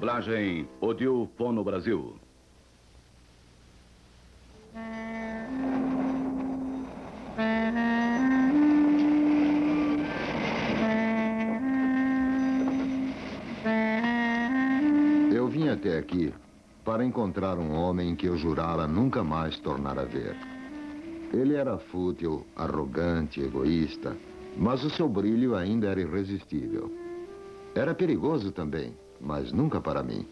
dublagem Odil Fono Brasil. Eu vim até aqui para encontrar um homem que eu jurara nunca mais tornar a ver. Ele era fútil, arrogante, egoísta, mas o seu brilho ainda era irresistível. Era perigoso também, mas nunca para mim.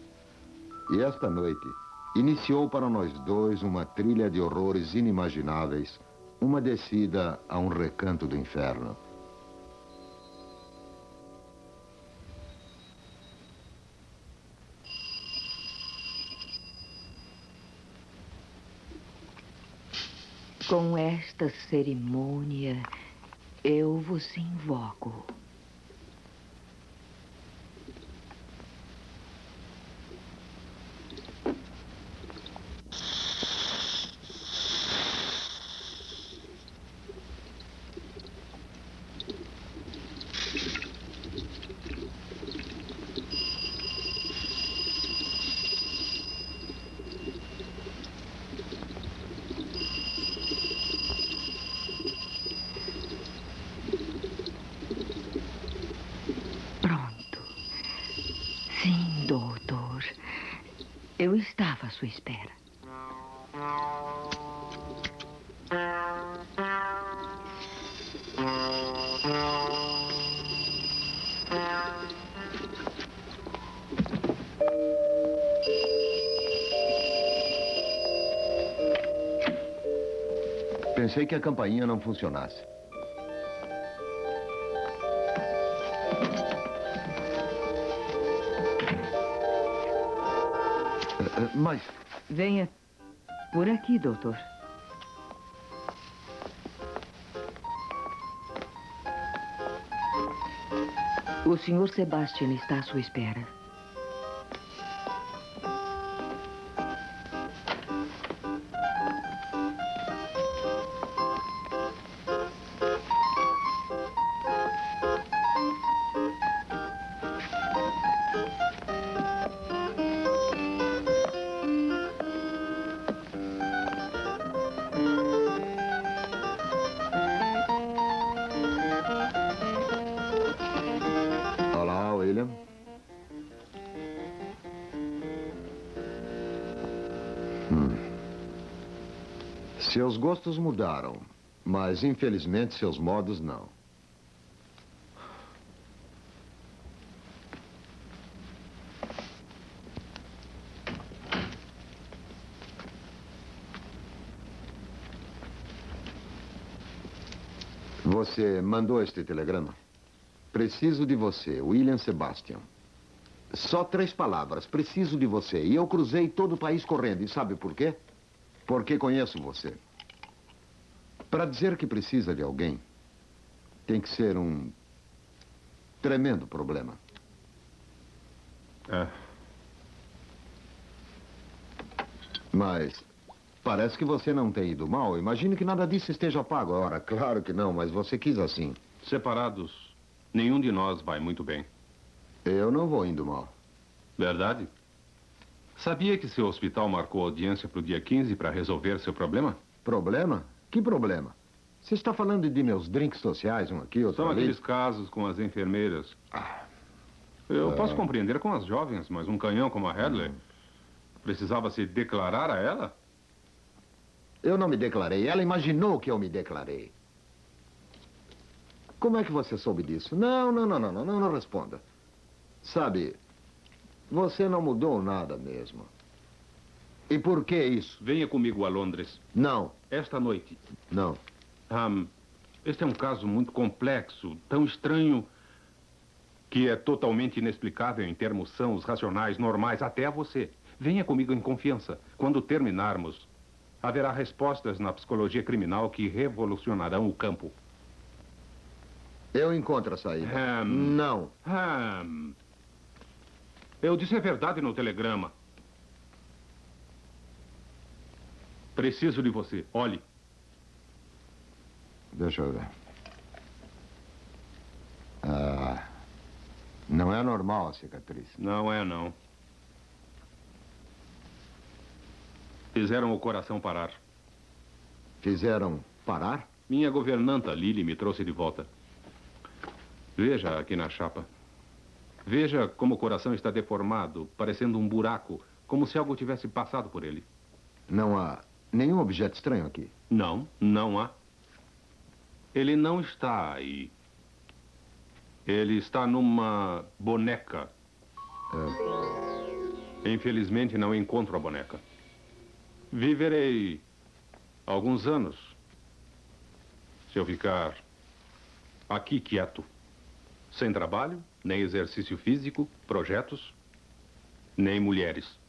E esta noite iniciou para nós dois uma trilha de horrores inimagináveis, uma descida a um recanto do inferno. Com esta cerimônia, eu vos invoco. Pensei que a campainha não funcionasse. Eh, eh, Mas Venha por aqui, doutor. O senhor Sebastian está à sua espera. Seus gostos mudaram, mas infelizmente seus modos não. Você mandou este telegrama? Preciso de você, William Sebastian. Só três palavras. Preciso de você. E eu cruzei todo o país correndo. E sabe por quê? Porque conheço você. Para dizer que precisa de alguém, tem que ser um tremendo problema. É. Mas parece que você não tem ido mal. Imagino que nada disso esteja pago. Ora, claro que não, mas você quis assim. Separados, nenhum de nós vai muito bem. Eu não vou indo mal. Verdade? Sabia que seu hospital marcou audiência para o dia 15 para resolver seu problema? Problema? Que problema? Você está falando de meus drinks sociais, um aqui, outro São ali? aqueles casos com as enfermeiras. Eu Ah. posso compreender com as jovens, mas um canhão como a Hadley precisava se declarar a ela? Eu não me declarei. Ela imaginou que eu me declarei. Como é que você soube disso? Não, não, não, não, não, não, não responda. Sabe, você não mudou nada mesmo. E por que isso? Venha comigo a Londres. Não, Esta noite. não. Ham, este é um caso muito complexo, tão estranho, que é totalmente inexplicável em termos sãos, racionais, normais, até a você. Venha comigo em confiança. Quando terminarmos, haverá respostas na psicologia criminal que revolucionarão o campo. Eu encontro a saída. Ham. Não. Ham, eu disse a verdade no telegrama. Preciso de você. Olhe. Deixa eu ver. Ah, não é normal a cicatriz. Não é, não. Fizeram o coração parar. Fizeram parar? Minha governanta Lili me trouxe de volta. Veja aqui na chapa. Veja como o coração está deformado, parecendo um buraco, como se algo tivesse passado por ele. Não há nenhum objeto estranho aqui. Não, não há. Ele não está aí. Ele está numa boneca. É, Infelizmente, não encontro a boneca. Viverei alguns anos se eu ficar aqui quieto, sem trabalho, nem exercício físico, projetos, nem mulheres.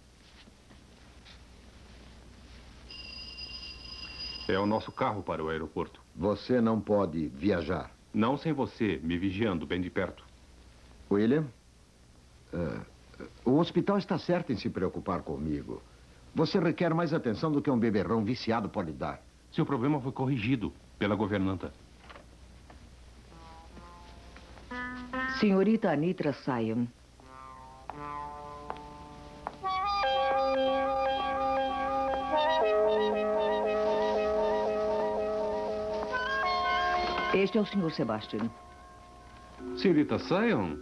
É o nosso carro para o aeroporto. você não pode viajar. Não sem você me vigiando bem de perto. William, é, o hospital está certo em se preocupar comigo. Você requer mais atenção do que um beberrão viciado pode dar. Seu problema foi corrigido pela governanta. Senhorita Anitra Sion. Este é o Sr. Sebastian. Senhorita Sion?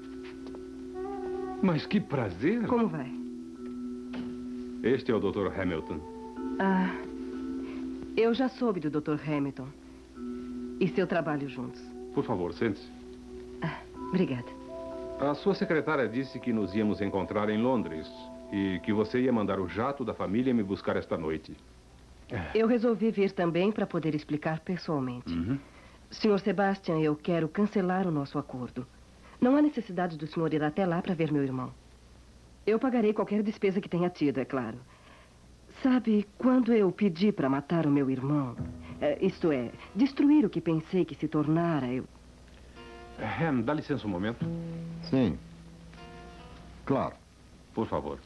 Mas que prazer! Como vai? Este é o Dr. Hamilton. Ah, eu já soube do Dr. Hamilton e seu trabalho juntos. Por favor, sente-se. Obrigada. A sua secretária disse que nos íamos encontrar em Londres e que você ia mandar o jato da família me buscar esta noite. Eu resolvi vir também para poder explicar pessoalmente. Uhum. Senhor Sebastian, eu quero cancelar o nosso acordo. Não há necessidade do senhor ir até lá para ver meu irmão. Eu pagarei qualquer despesa que tenha tido, é claro. Sabe, quando eu pedi para matar o meu irmão, eh, isto é, destruir o que pensei que se tornara, eu. Ham, dá licença um momento. Sim. Claro. Por favor.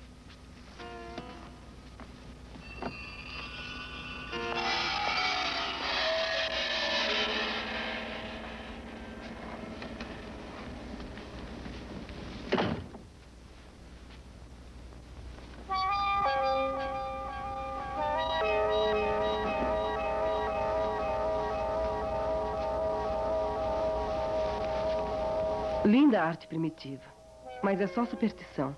Arte primitiva. Mas é só superstição.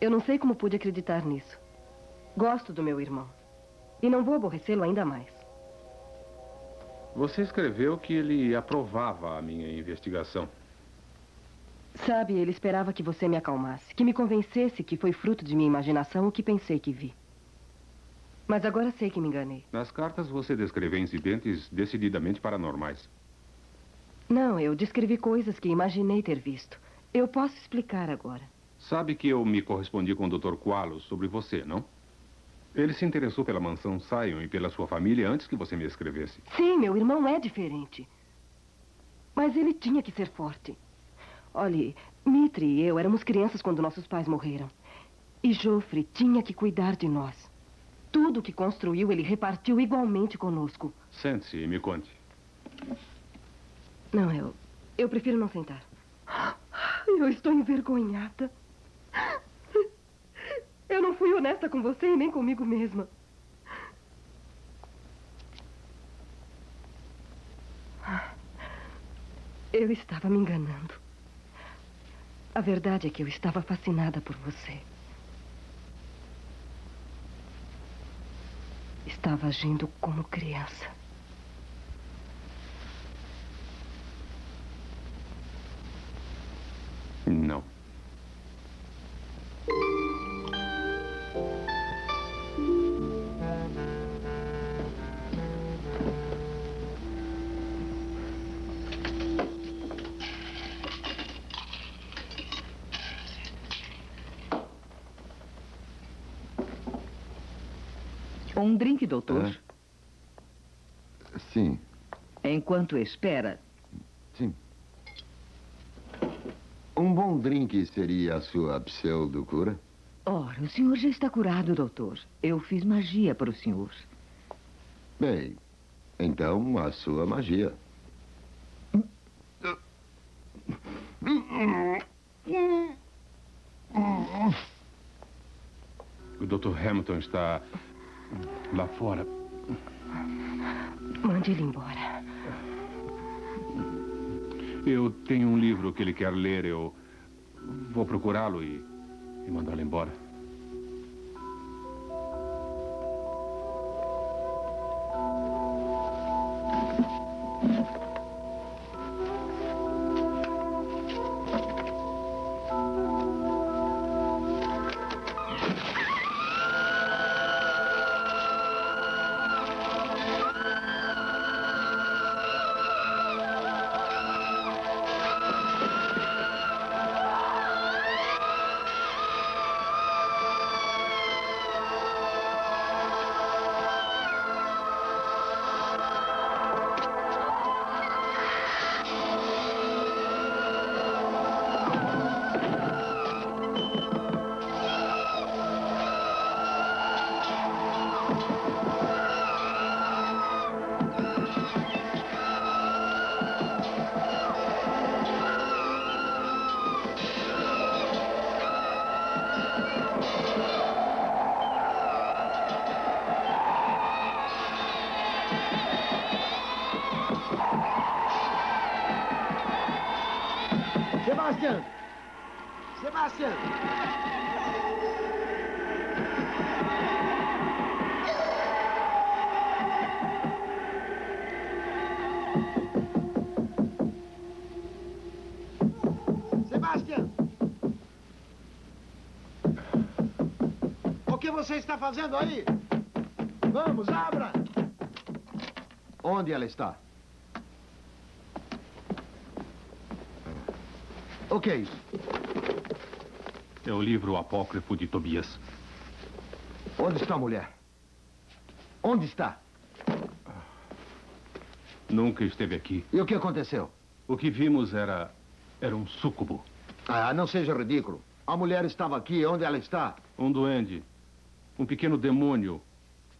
Eu não sei como pude acreditar nisso. Gosto do meu irmão. E não vou aborrecê-lo ainda mais. Você escreveu que ele aprovava a minha investigação. Sabe, ele esperava que você me acalmasse, que me convencesse que foi fruto de minha imaginação o que pensei que vi. Mas agora sei que me enganei. Nas cartas você descreveu incidentes decididamente paranormais. Não, eu descrevi coisas que imaginei ter visto. Eu posso explicar agora. Sabe que eu me correspondi com o Dr. Qualos sobre você, não? Ele se interessou pela mansão Sion e pela sua família antes que você me escrevesse. Sim, meu irmão é diferente. Mas ele tinha que ser forte. Olhe, Mitre e eu éramos crianças quando nossos pais morreram. E Joffre tinha que cuidar de nós. Tudo que construiu, ele repartiu igualmente conosco. Sente-se e me conte. Não, eu. Eu prefiro não sentar. Eu estou envergonhada. Eu não fui honesta com você e nem comigo mesma. Eu estava me enganando. A verdade é que eu estava fascinada por você. Estava agindo como criança. Não. Um drink, doutor. Sim, Enquanto espera, sim. Um bom drink seria a sua pseudo-cura? Ora, o senhor já está curado, doutor. Eu fiz magia para o senhor. Bem, então a sua magia. O Dr. Hamilton está Lá fora. Mande ele embora. Eu tenho um livro que ele quer ler. Eu vou procurá-lo e, e mandá-lo embora. Você está fazendo aí? Vamos, abra! Onde ela está? O que é isso? É o livro apócrifo de Tobias. Onde está a mulher? Onde está? Nunca esteve aqui. E o que aconteceu? O que vimos era. era um súcubo. Ah, não seja ridículo. A mulher estava aqui. Onde ela está? Um duende. Um pequeno demônio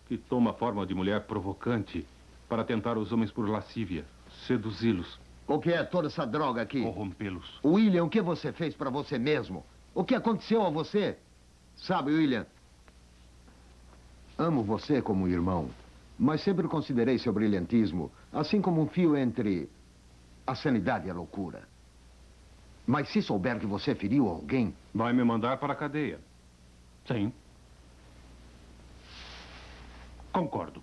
que toma a forma de mulher provocante para tentar os homens por lascívia, seduzi-los, O que é toda essa droga aqui? corrompê-los. William, o que você fez para você mesmo? O que aconteceu a você? Sabe, William, amo você como irmão, mas sempre considerei seu brilhantismo assim como um fio entre a sanidade e a loucura. Mas se souber que você feriu alguém, Vai me mandar para a cadeia. Sim. Concordo.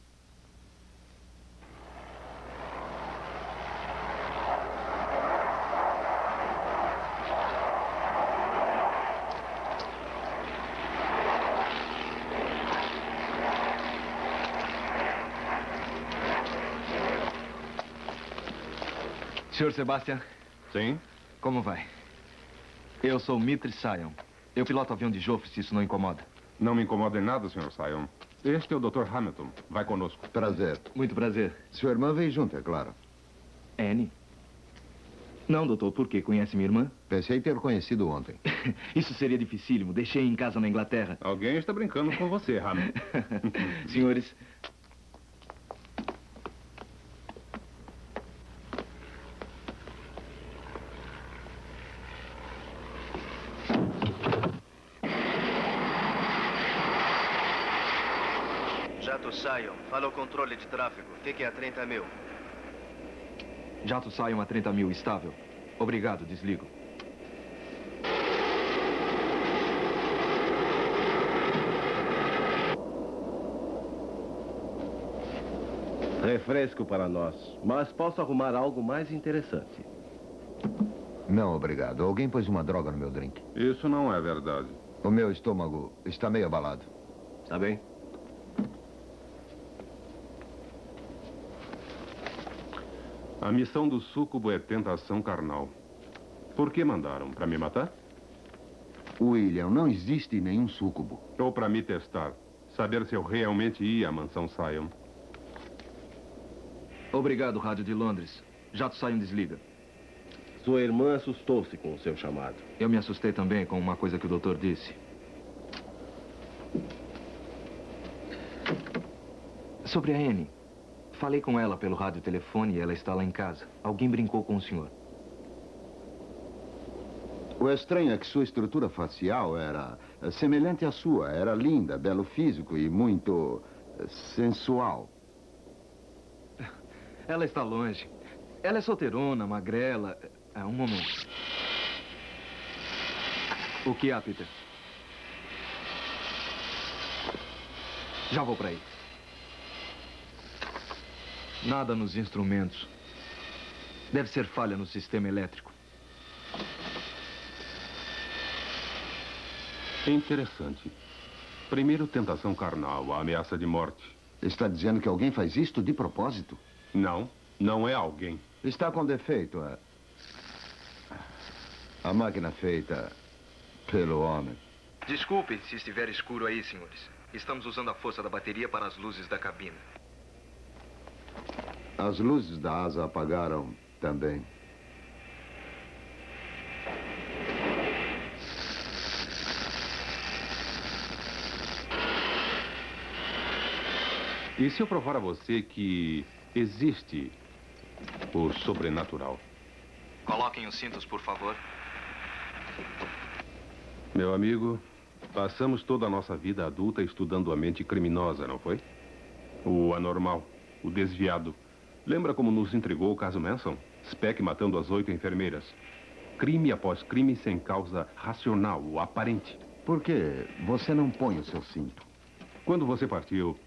Senhor Sebastian, Sim? como vai? Eu sou Mitri Sion. Eu piloto avião de Joffre, se isso não incomoda. Não me incomoda em nada, Sr. Sion. Este é o Dr. Hamilton. Vai conosco. prazer. Muito prazer. Sua irmã veio junto, é claro. Anne? Não, doutor, por quê? Conhece minha irmã? Pensei ter conhecido ontem. Isso seria dificílimo. Deixei em casa na Inglaterra. Alguém está brincando com você, Hamilton. Senhores, Jato Sion, fala o controle de tráfego. Fique a 30 mil. jato saiam a 30 mil, estável. Obrigado, desligo. Refresco para nós, mas posso arrumar algo mais interessante. Não, obrigado. Alguém pôs uma droga no meu drink. Isso não é verdade. O meu estômago está meio abalado. Tá bem? A missão do súcubo é tentação carnal. Por que mandaram? Para me matar? William, não existe nenhum súcubo. Ou para me testar? Saber se eu realmente ia à mansão Sion. Obrigado, Rádio de Londres. Jato saiam, desliga. Sua irmã assustou-se com o seu chamado. Eu me assustei também com uma coisa que o doutor disse. Sobre a Anne. Falei com ela pelo rádio telefone e ela está lá em casa. Alguém brincou com o senhor. O estranho é que sua estrutura facial era eh, semelhante à sua. Era linda, belo físico e muito sensual. Ela está longe. Ela é solteirona, magrela. É, um momento. O que há, Peter? Já vou para aí. Nada nos instrumentos. Deve ser falha no sistema elétrico. É interessante. Primeiro, tentação carnal, a ameaça de morte. Está dizendo que alguém faz isto de propósito? Não, não é alguém. Está com defeito a... A máquina feita pelo homem. Desculpe se estiver escuro aí, senhores. Estamos usando a força da bateria para as luzes da cabina. As luzes da asa apagaram também. E se eu provar a você que existe o sobrenatural? Coloquem os cintos, por favor. Meu amigo, passamos toda a nossa vida adulta estudando a mente criminosa, não foi? O anormal, o desviado. Lembra como nos entregou o caso Manson? Speck matando as oito enfermeiras. Crime após crime sem causa racional ou aparente. Por que você não põe o seu cinto? Quando você partiu,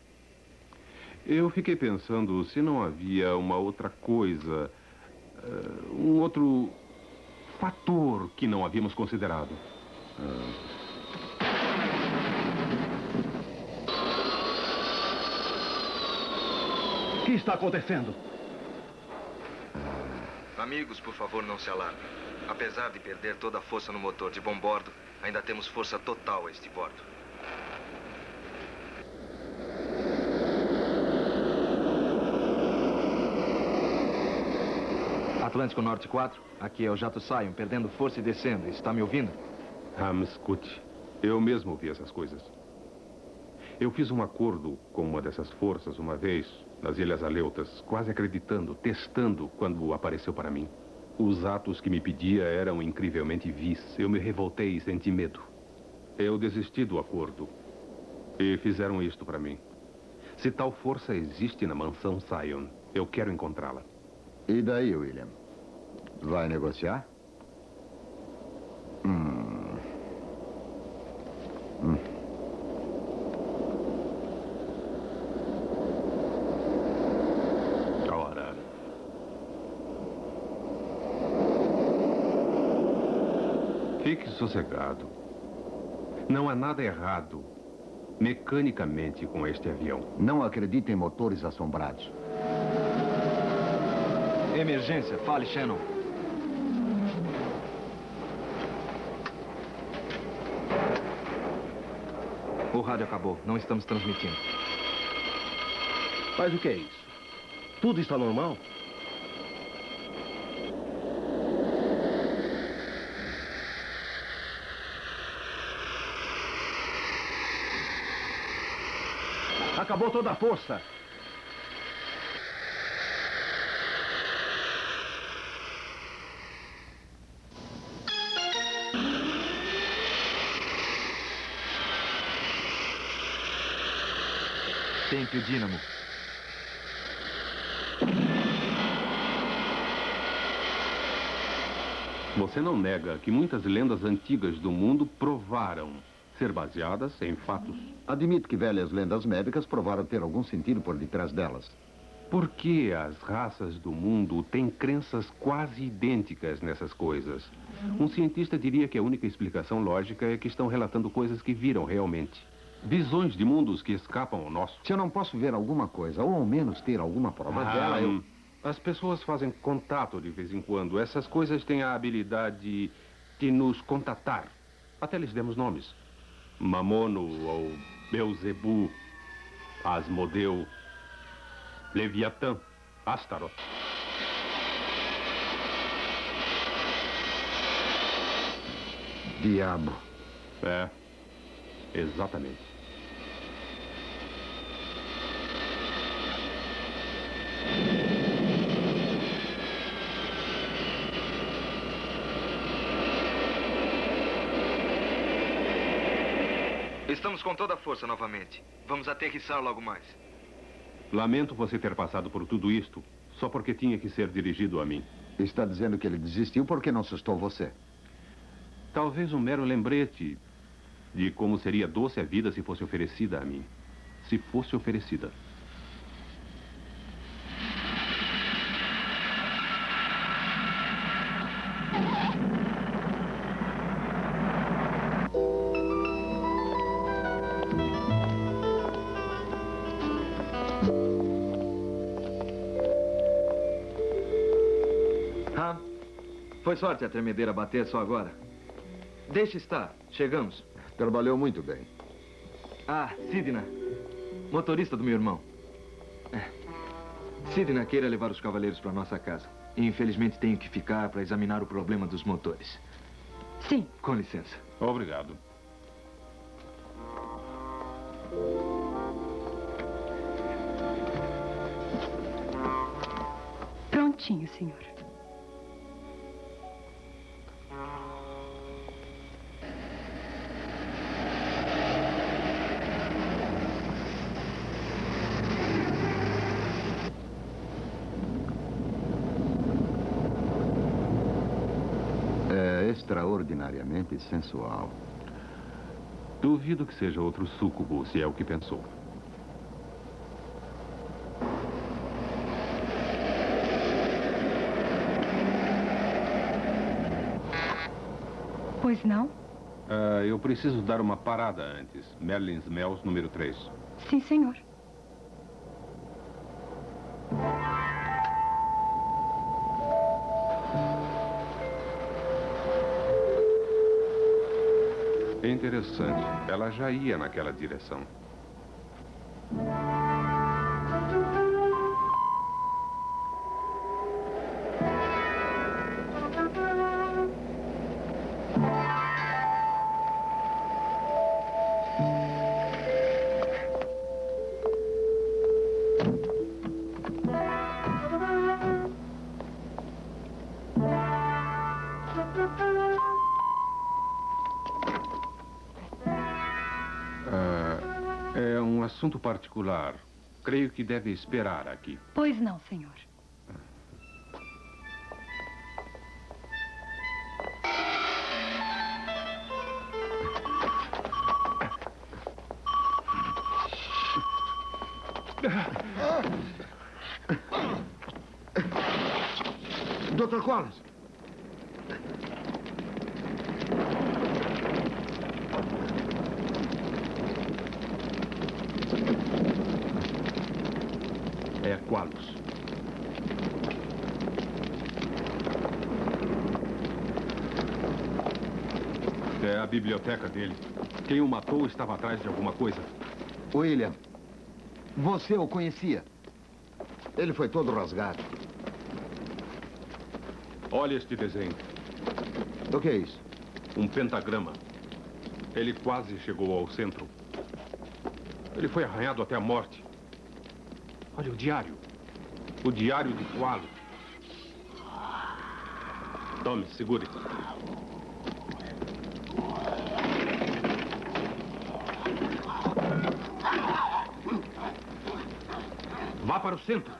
eu fiquei pensando se não havia uma outra coisa, uh, um outro fator que não havíamos considerado. Uh... que está acontecendo? Amigos, por favor, não se alarmem. Apesar de perder toda a força no motor de bom bordo, ainda temos força total a este bordo. Atlântico Norte 4, aqui é o Jato Sion, perdendo força e descendo. Está me ouvindo? Ah, me escute. Eu mesmo vi essas coisas. Eu fiz um acordo com uma dessas forças uma vez, nas Ilhas Aleutas, quase acreditando, testando quando apareceu para mim. Os atos que me pedia eram incrivelmente vis. Eu me revoltei e senti medo. Eu desisti do acordo. E fizeram isto para mim. Se tal força existe na mansão Sion, eu quero encontrá-la. E daí, William? Vai negociar? Hum. Hum. Ora. Fique sossegado. Não há nada errado mecanicamente com este avião. Não acredite em motores assombrados. Emergência, fale, Shannon. O rádio acabou. Não estamos transmitindo. Mas o que é isso? Tudo está normal? Acabou toda a força. Tente o dínamo. Você não nega que muitas lendas antigas do mundo provaram ser baseadas em fatos. Admito que velhas lendas médicas provaram ter algum sentido por detrás delas. Por que as raças do mundo têm crenças quase idênticas nessas coisas? Um cientista diria que a única explicação lógica é que estão relatando coisas que viram realmente. Visões de mundos que escapam ao nosso. Se eu não posso ver alguma coisa, ou ao menos ter alguma prova Ah, dela, eu... As pessoas fazem contato de vez em quando. Essas coisas têm a habilidade de nos contatar. Até lhes demos nomes. Mamono ou Beuzebu, Asmodeu, Leviatã, Astaroth. Diabo. É, exatamente. Estamos com toda a força novamente. Vamos aterrissar logo mais. Lamento você ter passado por tudo isto só porque tinha que ser dirigido a mim. Está dizendo que ele desistiu porque não assustou você. Talvez um mero lembrete de como seria doce a vida se fosse oferecida a mim. Se fosse oferecida. Ram, foi sorte a tremedeira bater só agora. Deixe estar. Chegamos. Trabalhou muito bem. Ah, Sidna. Motorista do meu irmão. É. Sidna queira levar os cavaleiros para nossa casa. E infelizmente tenho que ficar para examinar o problema dos motores. Sim. Com licença. Obrigado. Prontinho, senhor. É extraordinariamente sensual. Duvido que seja outro súcubo, se é o que pensou. Pois não? Ah, eu preciso dar uma parada antes. Merlin's Mel's, número 3. Sim, senhor. Interessante. Ela já ia naquela direção. Que deve esperar aqui. Pois não, senhor. Biblioteca dele. Quem o matou estava atrás de alguma coisa. William, você o conhecia? Ele foi todo rasgado. Olha este desenho. O que é isso? Um pentagrama. Ele quase chegou ao centro. Ele foi arranhado até a morte. Olha o diário. O diário de Qualo. Tome, segure. Vá para o centro.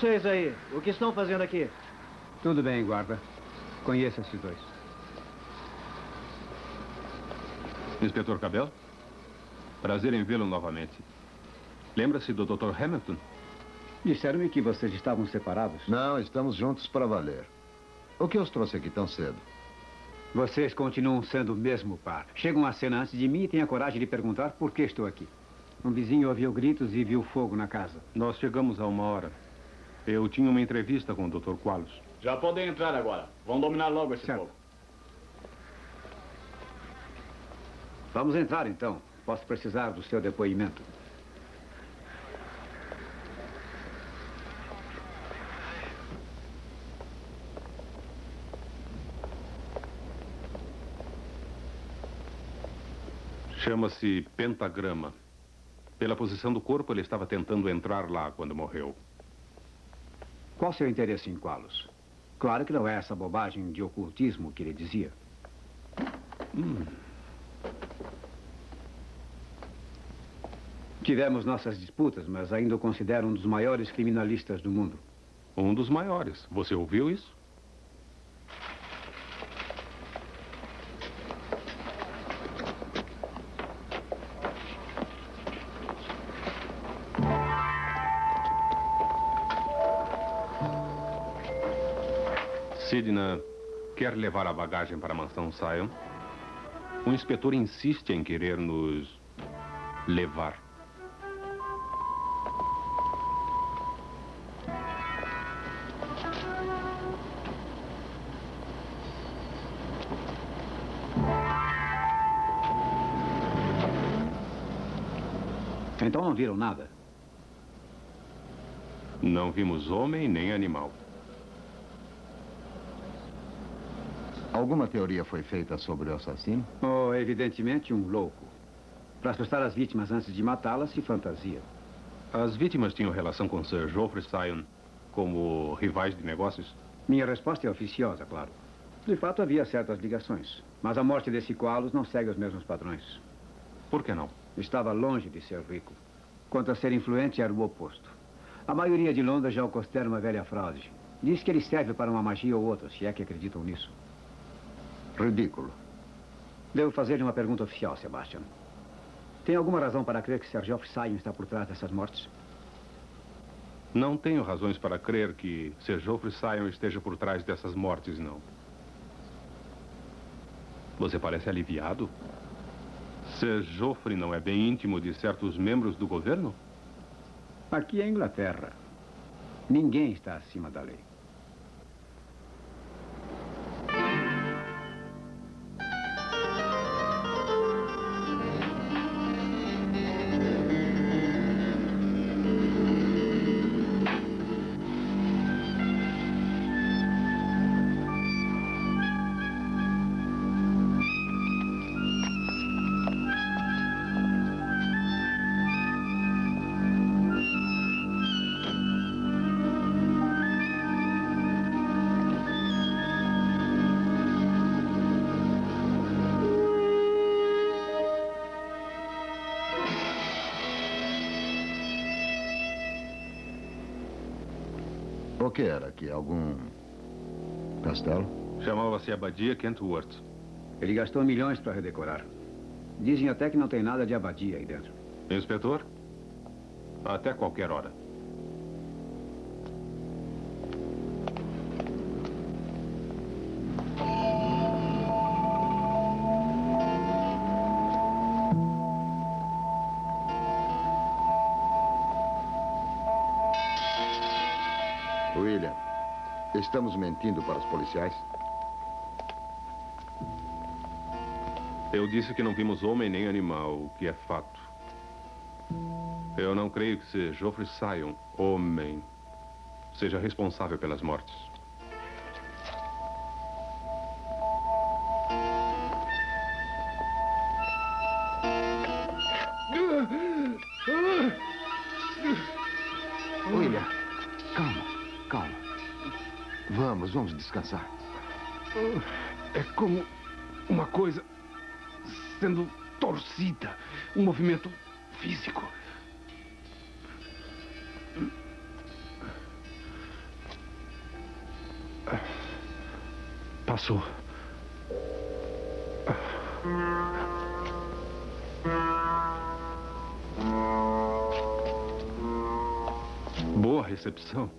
Vocês aí, o que estão fazendo aqui? Tudo bem, guarda. Conheço esses dois. Inspetor Cabel? Prazer em vê-lo novamente. Lembra-se do Dr. Hamilton? Disseram-me que vocês estavam separados. Não, estamos juntos para valer. O que os trouxe aqui tão cedo? Vocês continuam sendo o mesmo par. Chegam à cena antes de mim e têm a coragem de perguntar por que estou aqui. Um vizinho ouviu gritos e viu fogo na casa. Nós chegamos a uma hora. Eu tinha uma entrevista com o Dr. Qualos. Já podem entrar agora. Vão dominar logo esse Certo. fogo. Vamos entrar então. Posso precisar do seu depoimento. Chama-se pentagrama. Pela posição do corpo, ele estava tentando entrar lá quando morreu. Qual seu interesse em Qualos? Claro que não é essa bobagem de ocultismo que ele dizia. Hum. Tivemos nossas disputas, mas ainda o considero um dos maiores criminalistas do mundo. Um dos maiores. Você ouviu isso? Sidna quer levar a bagagem para a mansão Sion. O inspetor insiste em querer nos levar. Então não viram nada? Não vimos homem nem animal. Alguma teoria foi feita sobre o assassino? Oh, evidentemente um louco. Para assustar as vítimas antes de matá-las, se fantasia. As vítimas tinham relação com Sir Geoffrey Sion como rivais de negócios? Minha resposta é oficiosa, claro. De fato, havia certas ligações. Mas a morte desse Qualos não segue os mesmos padrões. Por que não? Estava longe de ser rico. Quanto a ser influente, era o oposto. A maioria de Londres já o considera uma velha fraude. Diz que ele serve para uma magia ou outra, se é que acreditam nisso. Ridículo. Devo fazer-lhe uma pergunta oficial, Sebastian. Tem alguma razão para crer que Sir Geoffrey Sion está por trás dessas mortes? Não tenho razões para crer que Sir Geoffrey Sion esteja por trás dessas mortes, não. Você parece aliviado? Sir Geoffrey não é bem íntimo de certos membros do governo? Aqui é Inglaterra. Ninguém está acima da lei. Era aqui? Algum castelo? Chamava-se Abadia Kentworth. Ele gastou milhões para redecorar. Dizem até que não tem nada de abadia aí dentro. Inspetor? Até qualquer hora. Mentindo para os policiais? Eu disse que não vimos homem nem animal, o que é fato. Eu não creio que se Geoffrey Sion, homem, seja responsável pelas mortes. Descansar. É como uma coisa sendo torcida, um movimento físico. Passou. boa recepção.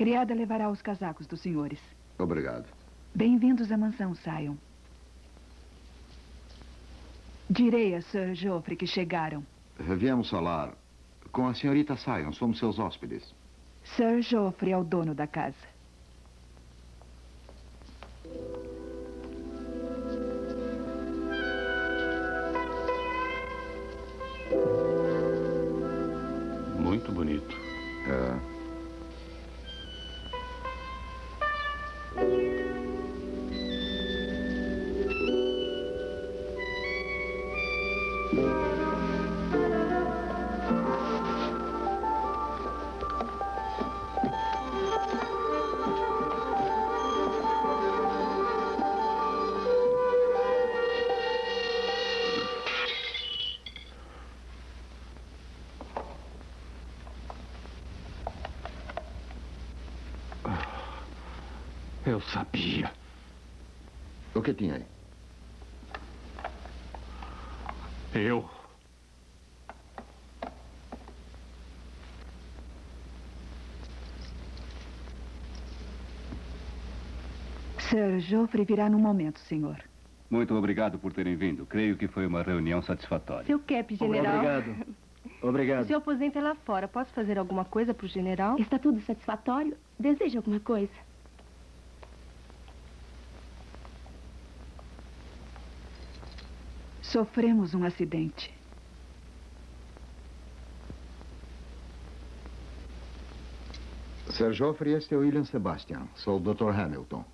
Criada levará os casacos dos senhores. Obrigado. Bem-vindos à mansão, Sion. Direi a Sir Geoffrey que chegaram. Viemos falar com a senhorita Sion. Somos seus hóspedes. Sir Geoffrey é o dono da casa. Muito bonito. Tinha aí? Eu. Sir Geoffrey virá num momento, senhor. Muito obrigado por terem vindo. Creio que foi uma reunião satisfatória. Seu cap, general. Obrigado. Obrigado. O seu aposento é lá fora. Posso fazer alguma coisa pro general? Está tudo satisfatório? Deseja alguma coisa? Sofremos um acidente. Sir Geoffrey, este é William Sebastian. Sou o Dr. Hamilton.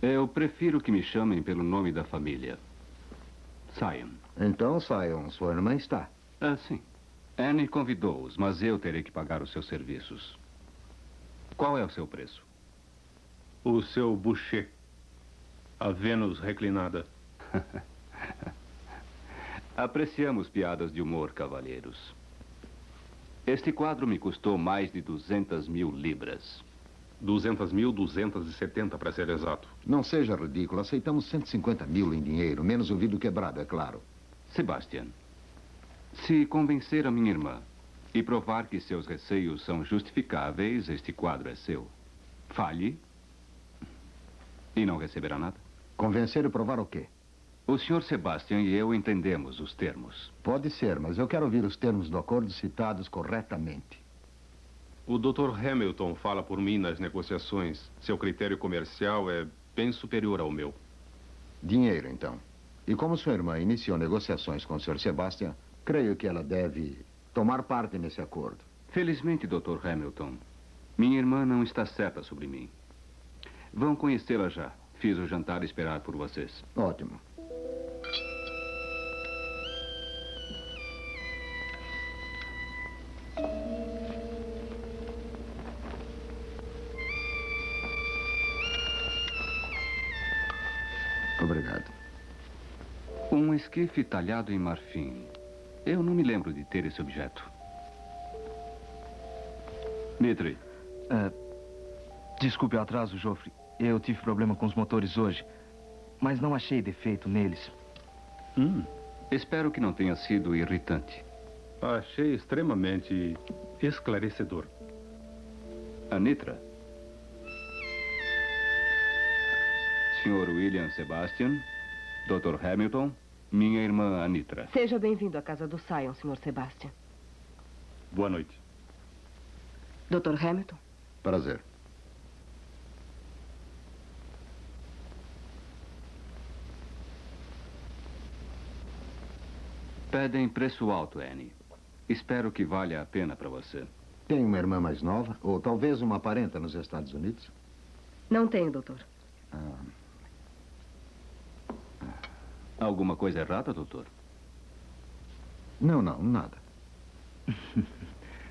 Eu prefiro que me chamem pelo nome da família. Sion. Então, Sion, sua irmã está. Ah, sim. Anne convidou-os, mas eu terei que pagar os seus serviços. Qual é o seu preço? O seu boucher. A Vênus reclinada. Apreciamos piadas de humor, cavalheiros. Este quadro me custou mais de 200 mil libras. 200 mil, 270 para ser exato. Não seja ridículo. Aceitamos 150 mil em dinheiro, menos o vidro quebrado, é claro. Sebastian, se convencer a minha irmã e provar que seus receios são justificáveis, este quadro é seu. Falhe e não receberá nada. Convencer e provar o quê? O senhor Sebastian e eu entendemos os termos. Pode ser, mas eu quero ouvir os termos do acordo citados corretamente. O Dr. Hamilton fala por mim nas negociações. Seu critério comercial é bem superior ao meu. Dinheiro, então. E como sua irmã iniciou negociações com o Sr. Sebastian, creio que ela deve tomar parte nesse acordo. Felizmente, Dr. Hamilton, minha irmã não está certa sobre mim. Vão conhecê-la já. Fiz o jantar esperar por vocês. Ótimo. Esquife talhado em marfim. Eu não me lembro de ter esse objeto. Mitre. É, desculpe o atraso, Joffre. Eu tive problema com os motores hoje, mas não achei defeito neles. Hum, espero que não tenha sido irritante. Achei extremamente esclarecedor. Anitra. Sr. William Sebastian, Dr. Hamilton, minha irmã Anitra. Seja bem-vindo à casa do Sion, Sr. Sebastian. Boa noite. Dr. Hamilton? Prazer. Pedem preço alto, Annie. Espero que valha a pena para você. Tem uma irmã mais nova? Ou talvez uma parenta nos Estados Unidos? Não tenho, doutor. Ah. Alguma coisa errada, doutor? Não, não, nada.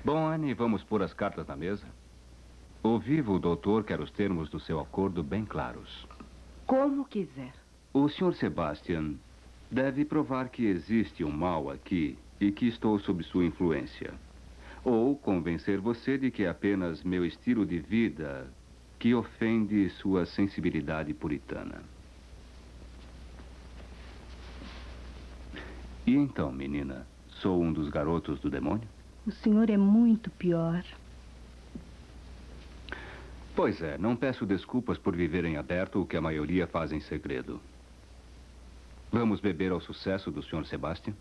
Bom, Anne, vamos pôr as cartas na mesa. O vivo doutor quer os termos do seu acordo bem claros. Como quiser. O Sr. Sebastian deve provar que existe um mal aqui e que estou sob sua influência. Ou convencer você de que é apenas meu estilo de vida que ofende sua sensibilidade puritana. E então, menina, sou um dos garotos do demônio? O senhor é muito pior. Pois é, não peço desculpas por viver em aberto o que a maioria faz em segredo. Vamos beber ao sucesso do Sr. Sebastian?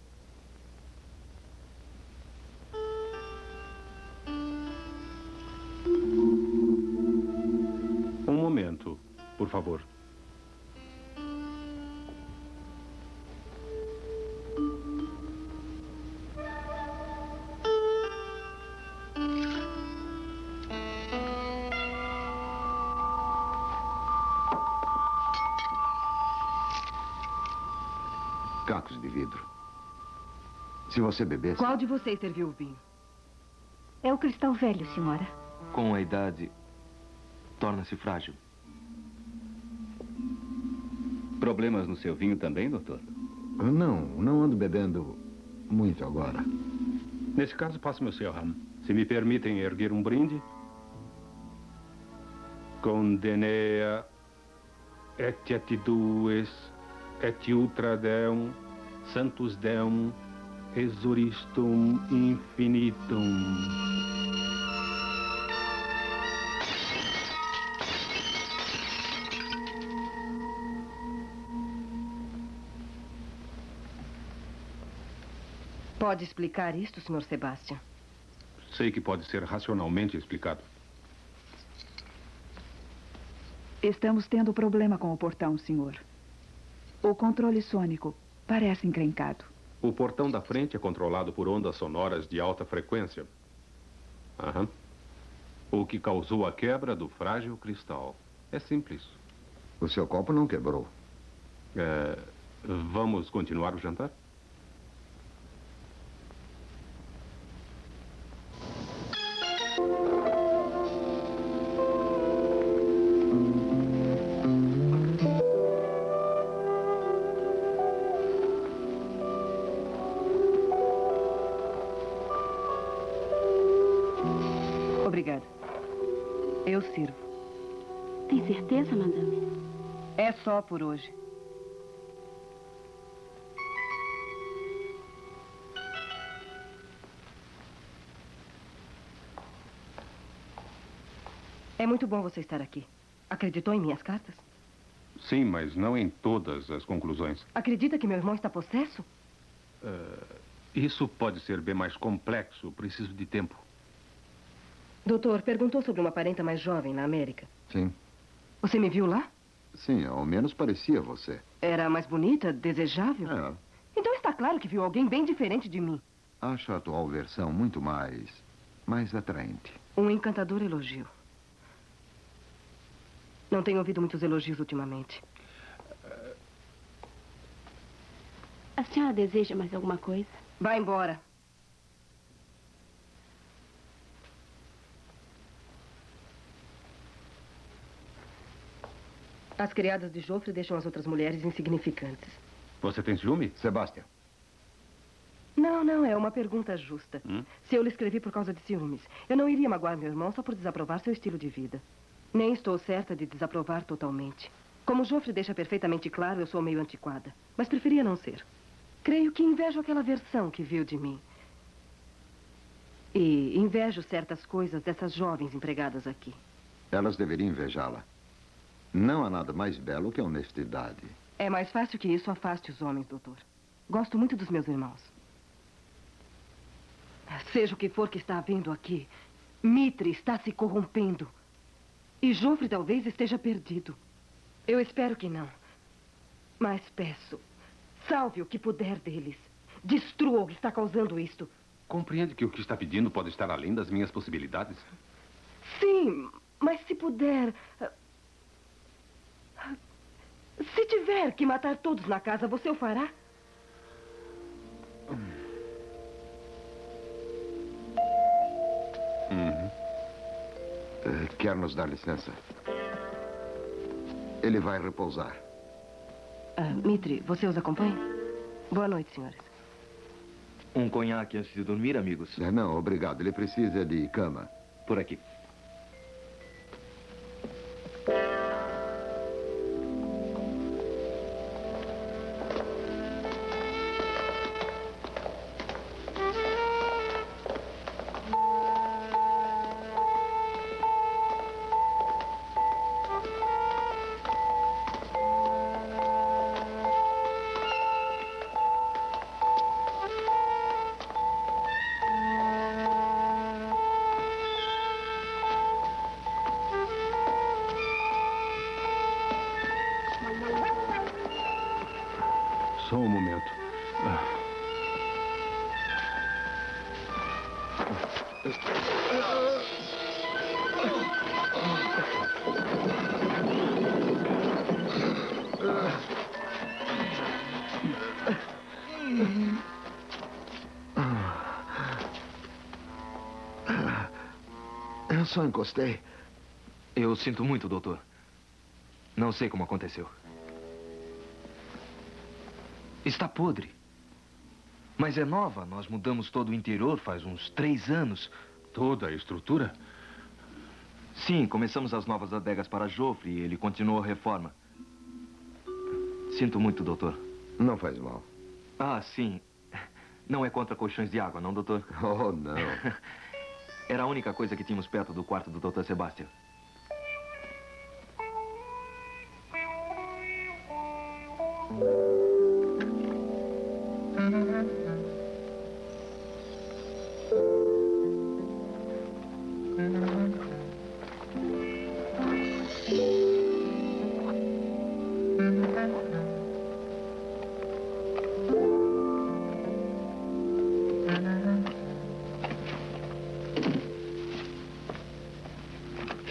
Um momento, por favor. Se você bebesse... Qual de vocês serviu o vinho? É o cristal velho, senhora. Com a idade, torna-se frágil. Problemas no seu vinho também, doutor? Não, não ando bebendo muito agora. Nesse caso, passe-me o seu ramo. Se me permitem erguer um brinde. Condenea et et dues et ultra deum santus deum resurristum infinitum. Pode explicar isto, Sr. Sebastian? Sei que pode ser racionalmente explicado. Estamos tendo problema com o portão, senhor. O controle sônico parece encrencado. O portão da frente é controlado por ondas sonoras de alta frequência. Aham. O que causou a quebra do frágil cristal. É simples. O seu copo não quebrou. É, vamos continuar o jantar? Só por hoje. É muito bom você estar aqui. Acreditou em minhas cartas? Sim, mas não em todas as conclusões. Acredita que meu irmão está possesso? É, isso pode ser bem mais complexo. Preciso de tempo. Doutor, perguntou sobre uma parenta mais jovem na América. Sim. Você me viu lá? Sim, ao menos parecia você. Era mais bonita, desejável? É. Então está claro que viu alguém bem diferente de mim. Acho a atual versão muito mais... mais atraente. Um encantador elogio. Não tenho ouvido muitos elogios ultimamente. A senhora deseja mais alguma coisa? Vá embora. As criadas de Joffre deixam as outras mulheres insignificantes. Você tem ciúme? Sebastião. Não, não, é uma pergunta justa. Hum? Se eu lhe escrevi por causa de ciúmes, eu não iria magoar meu irmão só por desaprovar seu estilo de vida. Nem estou certa de desaprovar totalmente. Como Joffre deixa perfeitamente claro, eu sou meio antiquada. Mas preferia não ser. Creio que invejo aquela versão que viu de mim. E invejo certas coisas dessas jovens empregadas aqui. Elas deveriam invejá-la. Não há nada mais belo que a honestidade. É mais fácil que isso afaste os homens, doutor. Gosto muito dos meus irmãos. Seja o que for que está havendo aqui, Mitre está se corrompendo. E Joffre talvez esteja perdido. Eu espero que não. Mas peço, salve o que puder deles. Destrua o que está causando isto. Compreende que o que está pedindo pode estar além das minhas possibilidades? Sim, mas se puder. Se tiver que matar todos na casa, você o fará? Uhum. Eh, quer nos dar licença? Ele vai repousar. Ah, Mitre, você os acompanha? Boa noite, senhoras. Um conhaque antes de dormir, amigos? É, não, obrigado. Ele precisa de cama. Por aqui. Só encostei. Eu sinto muito, doutor. Não sei como aconteceu. Está podre. Mas é nova. Nós mudamos todo o interior faz uns três anos. Toda a estrutura? Sim, começamos as novas adegas para Jofre e ele continuou a reforma. Sinto muito, doutor. Não faz mal. Ah, sim. Não é contra colchões de água, não, doutor? Oh, não. Era a única coisa que tínhamos perto do quarto do doutor Sebastian.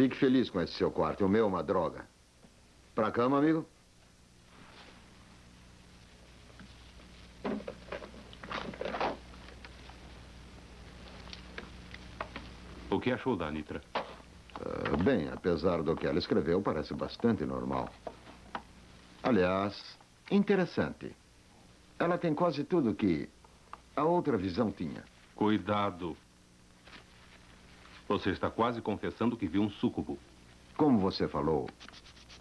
Fique feliz com esse seu quarto. O meu é uma droga. Pra cama, amigo? O que achou da Anitra? Ah, bem, apesar do que ela escreveu, parece bastante normal. Aliás, interessante. Ela tem quase tudo que a outra visão tinha. Cuidado. Você está quase confessando que viu um súcubo. Como você falou,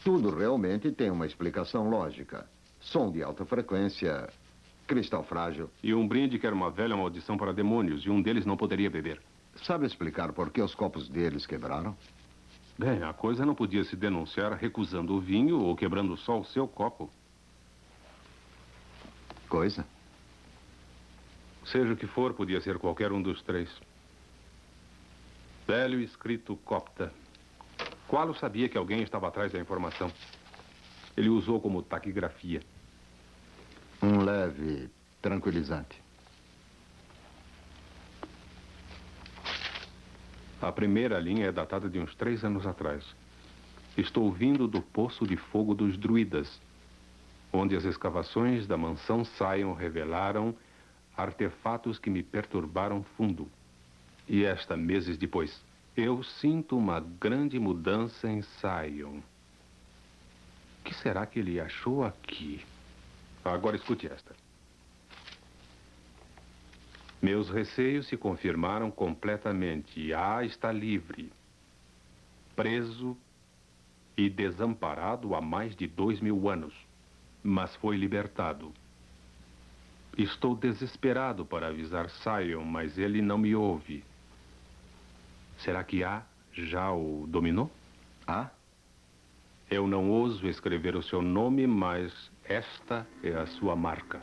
tudo realmente tem uma explicação lógica. Som de alta frequência, cristal frágil. E um brinde que era uma velha maldição para demônios, e um deles não poderia beber. Sabe explicar por que os copos deles quebraram? Bem, a coisa não podia se denunciar recusando o vinho ou quebrando só o seu copo. Coisa? Seja o que for, podia ser qualquer um dos três. Velho escrito copta. Qualo sabia que alguém estava atrás da informação. Ele usou como taquigrafia. Um leve tranquilizante. A primeira linha é datada de uns três anos atrás. Estou vindo do Poço de Fogo dos Druidas, onde as escavações da mansão Sion revelaram artefatos que me perturbaram fundo. E esta, meses depois, eu sinto uma grande mudança em Sion. O que será que ele achou aqui? Agora escute esta. Meus receios se confirmaram completamente. A está livre, preso e desamparado há mais de dois mil anos, mas foi libertado. Estou desesperado para avisar Sion, mas ele não me ouve. Será que A já o dominou? A? Eu não ouso escrever o seu nome, mas esta é a sua marca.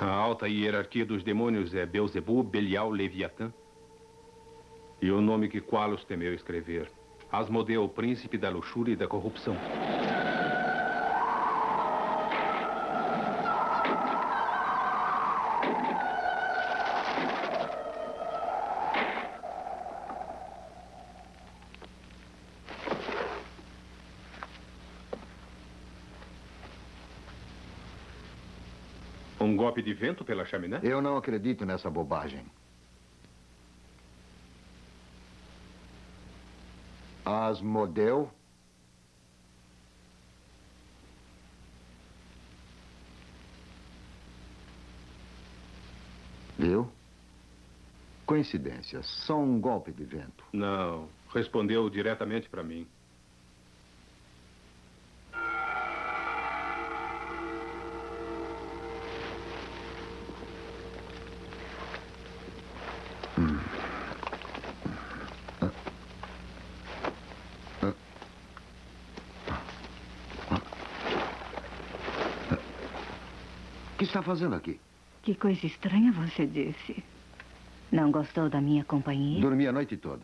A alta hierarquia dos demônios é Beuzebu, Belial, Leviatã. E o nome que Qualos temeu escrever. Asmodeu, príncipe da luxúria e da corrupção. Um golpe de vento pela chaminé? Eu não acredito nessa bobagem. Asmodeu? Viu? Coincidência, só um golpe de vento. Não, respondeu diretamente para mim. Está fazendo aqui? Que coisa estranha você disse. Não gostou da minha companhia? Dormi a noite toda.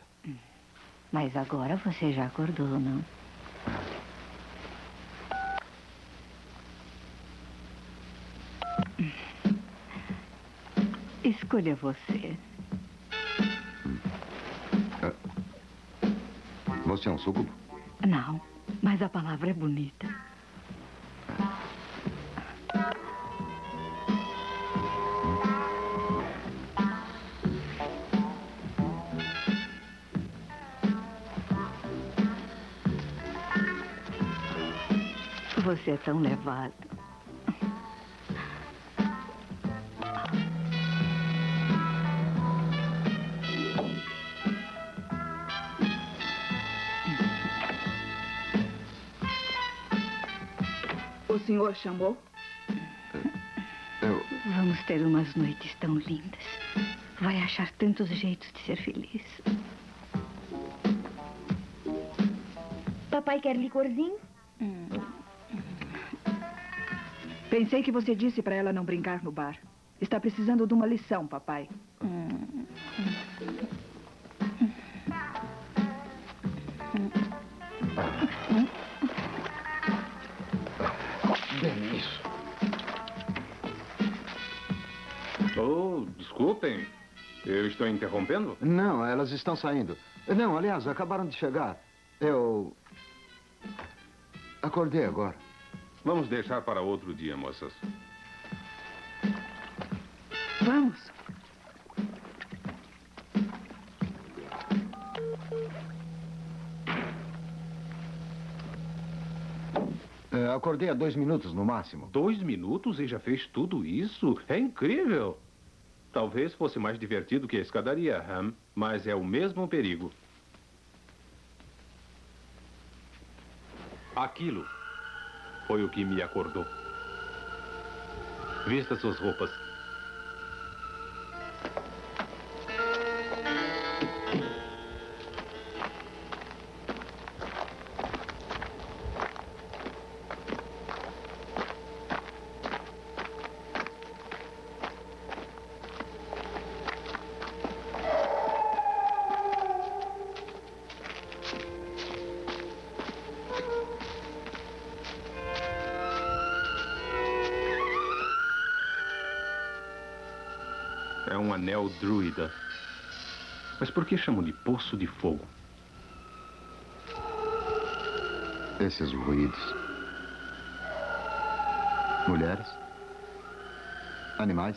Mas agora você já acordou, não? Escolha você. Você é um sucubo? Não, mas a palavra é bonita. Você é tão levado. O senhor chamou? Eu... Vamos ter umas noites tão lindas. Vai achar tantos jeitos de ser feliz. Papai quer licorzinho? Pensei que você disse para ela não brincar no bar. Está precisando de uma lição, papai. Denis. Oh, desculpem. Eu estou interrompendo? Não, elas estão saindo. Não, aliás, acabaram de chegar. Eu. Acordei agora. Vamos deixar para outro dia, moças. Vamos. É, acordei há dois minutos no máximo. Dois minutos e já fez tudo isso? É incrível. Talvez fosse mais divertido que a escadaria, Ham, mas é o mesmo perigo. Aquilo foi o que me acordou. Vista suas roupas. Por que chamam de poço de fogo? Esses ruídos. Mulheres? Animais?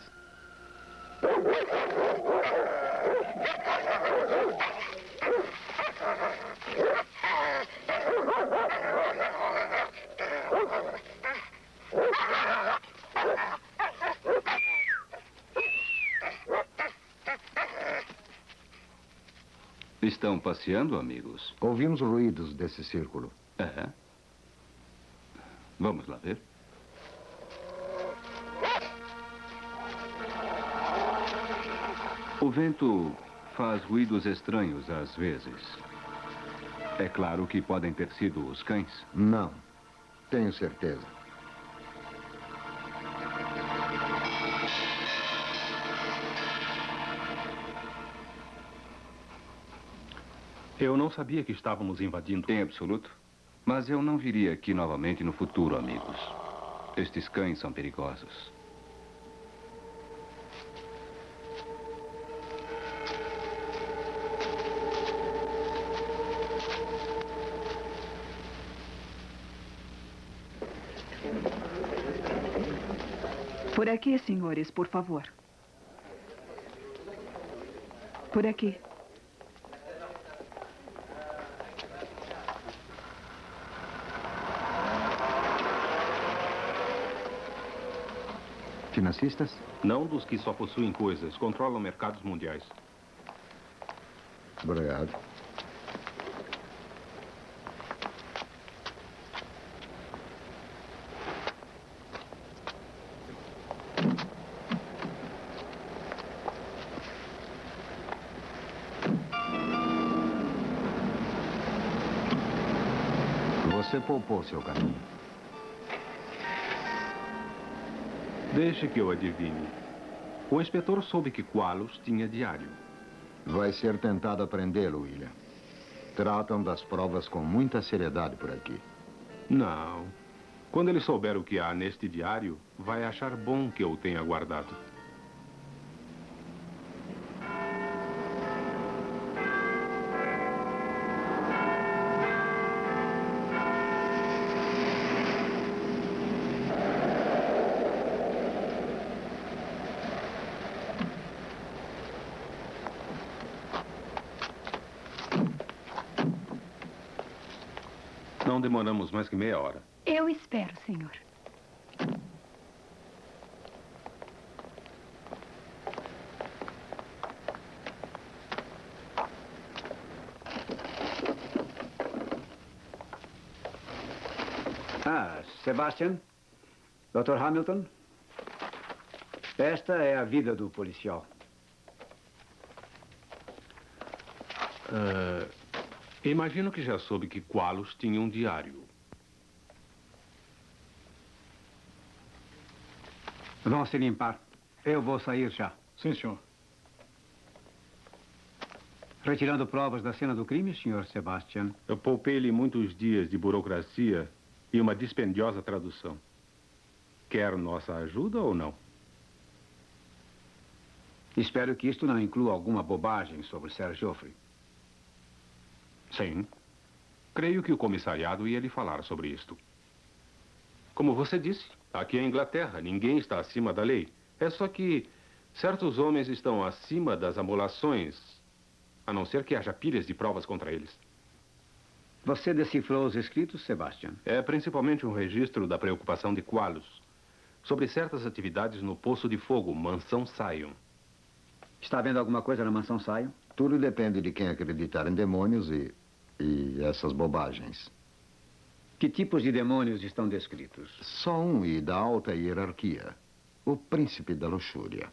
Amigos? Ouvimos ruídos desse círculo. É? Vamos lá ver. O vento faz ruídos estranhos às vezes. É claro que podem ter sido os cães. Não. Tenho certeza. Eu não sabia que estávamos invadindo. Em absoluto. Mas eu não viria aqui novamente no futuro, amigos. Estes cães são perigosos. Por aqui, senhores, por favor. Por aqui. Financistas? Não dos que só possuem coisas, controlam mercados mundiais. Obrigado. Você poupou seu caminho. Deixe que eu adivinhe. O inspetor soube que Qualos tinha diário. Vai ser tentado prendê-lo, William. Tratam das provas com muita seriedade por aqui. Não. Quando ele souber o que há neste diário, vai achar bom que eu o tenha guardado. Mais que meia hora. Eu espero, senhor. Ah, Sebastian. Dr. Hamilton. Esta é a vida do policial. Ah, imagino que já soube que Qualos tinha um diário. Vão se limpar. Eu vou sair já. Sim, senhor. Retirando provas da cena do crime, Sr. Sebastian. Eu poupei-lhe muitos dias de burocracia e uma dispendiosa tradução. Quer nossa ajuda ou não? Espero que isto não inclua alguma bobagem sobre Sir Geoffrey. Sim. Creio que o comissariado ia lhe falar sobre isto. Como você disse, aqui é Inglaterra, ninguém está acima da lei. É só que certos homens estão acima das amolações, a não ser que haja pilhas de provas contra eles. Você decifrou os escritos, Sebastian? É principalmente um registro da preocupação de Qualos sobre certas atividades no Poço de Fogo, Mansão Sion. Está vendo alguma coisa na mansão Sion? Tudo depende de quem acreditar em demônios e, e essas bobagens. Que tipos de demônios estão descritos? Só um e da alta hierarquia. O príncipe da luxúria.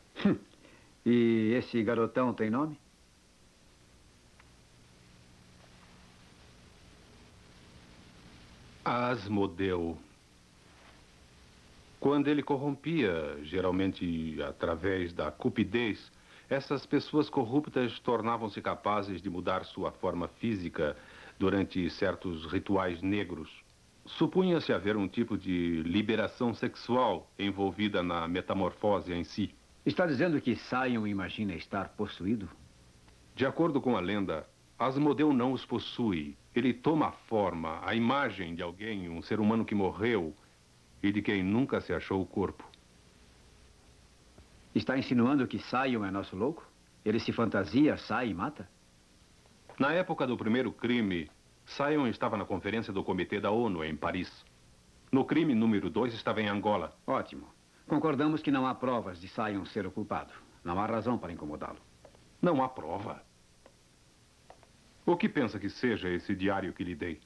E esse garotão tem nome? Asmodeu. Quando ele corrompia, geralmente através da cupidez, essas pessoas corruptas tornavam-se capazes de mudar sua forma física durante certos rituais negros. Supunha-se haver um tipo de liberação sexual envolvida na metamorfose em si. Está dizendo que Sion imagina estar possuído? De acordo com a lenda, Asmodeu não os possui. Ele toma a forma, a imagem de alguém, um ser humano que morreu e de quem nunca se achou o corpo. Está insinuando que Sion é nosso louco? Ele se fantasia, sai e mata? Na época do primeiro crime, Sion estava na conferência do Comitê da ONU em Paris. No crime número 2 estava em Angola. Ótimo. Concordamos que não há provas de Sion ser o culpado. Não há razão para incomodá-lo. Não há prova. O que pensa que seja esse diário que lhe dei?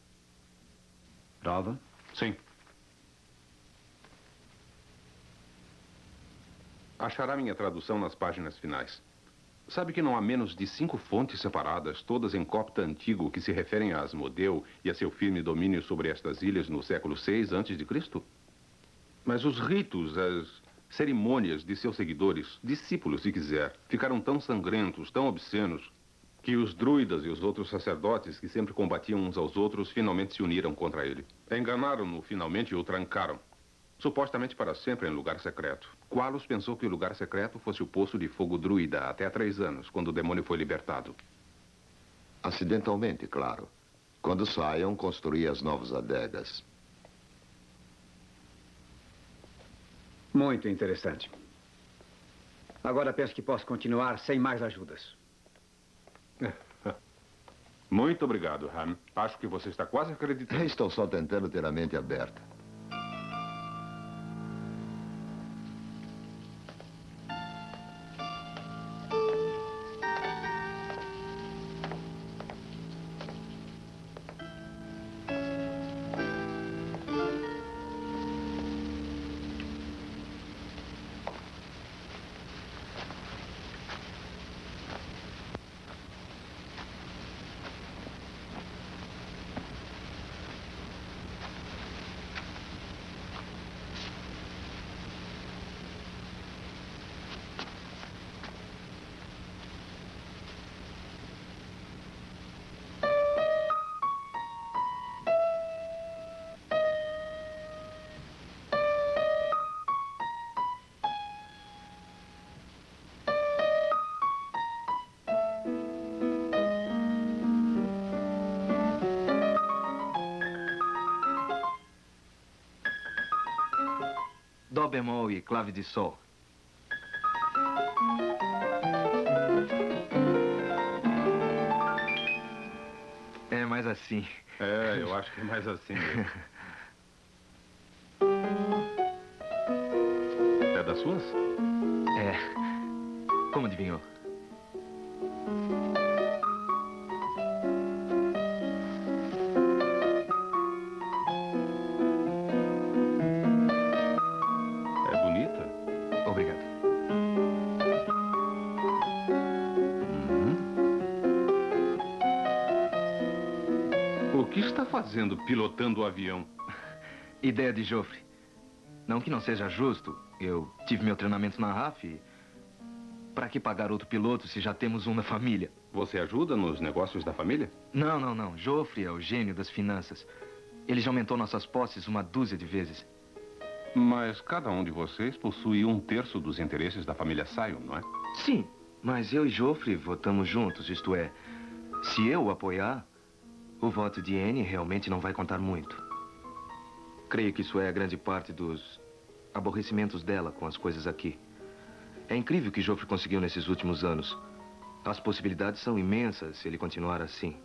Prova? Sim. Achará minha tradução nas páginas finais. Sabe que não há menos de cinco fontes separadas, todas em copta antigo, que se referem a Asmodeu e a seu firme domínio sobre estas ilhas no século VI a.C.? Mas os ritos, as cerimônias de seus seguidores, discípulos, se quiser, ficaram tão sangrentos, tão obscenos, que os druidas e os outros sacerdotes, que sempre combatiam uns aos outros, finalmente se uniram contra ele. Enganaram-no finalmente e o trancaram. Supostamente para sempre em lugar secreto. Qualos pensou que o lugar secreto fosse o Poço de Fogo Druida, até há três anos, quando o demônio foi libertado. Acidentalmente, claro. Quando Sion construía as novas adegas. Muito interessante. Agora penso que posso continuar sem mais ajudas. Muito obrigado, Ham. Acho que você está quase acreditando. Estou só tentando ter a mente aberta. Bemol e clave de sol. É mais assim. É, eu acho que é mais assim mesmo. é das suas? É. Como adivinhou? Fazendo pilotando o avião? Ideia de Joffre. Não que não seja justo. Eu tive meu treinamento na RAF e... Para que pagar outro piloto se já temos um na família? Você ajuda nos negócios da família? Não, não, não. Joffre é o gênio das finanças. Ele já aumentou nossas posses uma dúzia de vezes. Mas cada um de vocês possui um terço dos interesses da família Sion, não é? Sim, mas eu e Joffre votamos juntos, isto é, se eu o apoiar, o voto de Anne realmente não vai contar muito. Creio que isso é a grande parte dos aborrecimentos dela com as coisas aqui. É incrível o que Joffre conseguiu nesses últimos anos. As possibilidades são imensas se ele continuar assim.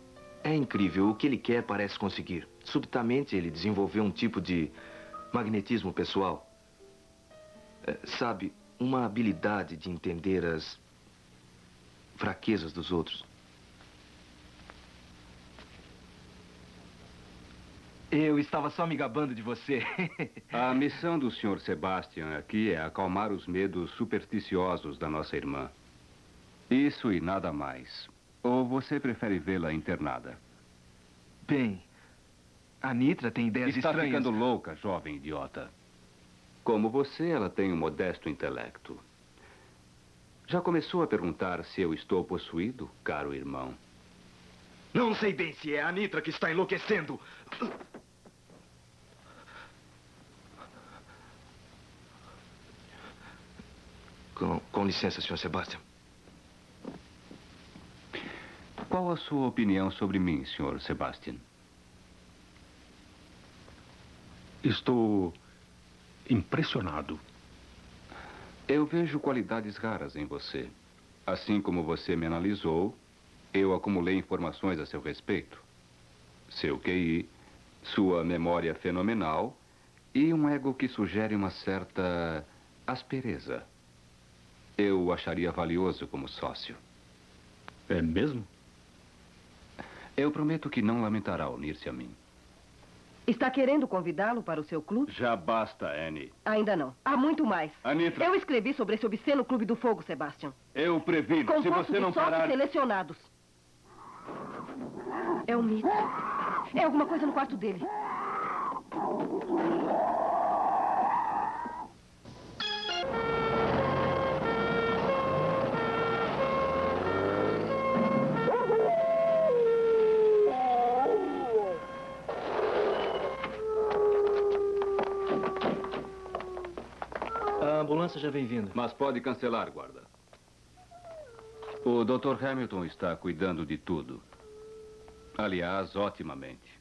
É incrível, o que ele quer parece conseguir. Subitamente ele desenvolveu um tipo de magnetismo pessoal. É, sabe, uma habilidade de entender as fraquezas dos outros. Eu estava só me gabando de você. A missão do Sr. Sebastian aqui é acalmar os medos supersticiosos da nossa irmã. Isso e nada mais. Ou você prefere vê-la internada? Bem, a Nitra tem ideias Está estranhas. ficando louca, jovem idiota. Como você, ela tem um modesto intelecto. Já começou a perguntar se eu estou possuído, caro irmão? Não sei bem se é a Nitra que está enlouquecendo. Com, licença, Sr. Sebastian. Qual a sua opinião sobre mim, Sr. Sebastian? Estou impressionado. Eu vejo qualidades raras em você. Assim como você me analisou, eu acumulei informações a seu respeito. Seu QI, sua memória fenomenal e um ego que sugere uma certa aspereza. Eu o acharia valioso como sócio. É mesmo? Eu prometo que não lamentará unir-se a mim. Está querendo convidá-lo para o seu clube? Já basta, Annie. Ainda não. Há muito mais. Anitra. Eu escrevi sobre esse obsceno Clube do Fogo, Sebastian. Eu previno. Com Se você não parar... selecionados. É um mito. É alguma coisa no quarto dele. A ambulância já vem vindo. Mas pode cancelar, guarda. O Dr. Hamilton está cuidando de tudo. Aliás, otimamente.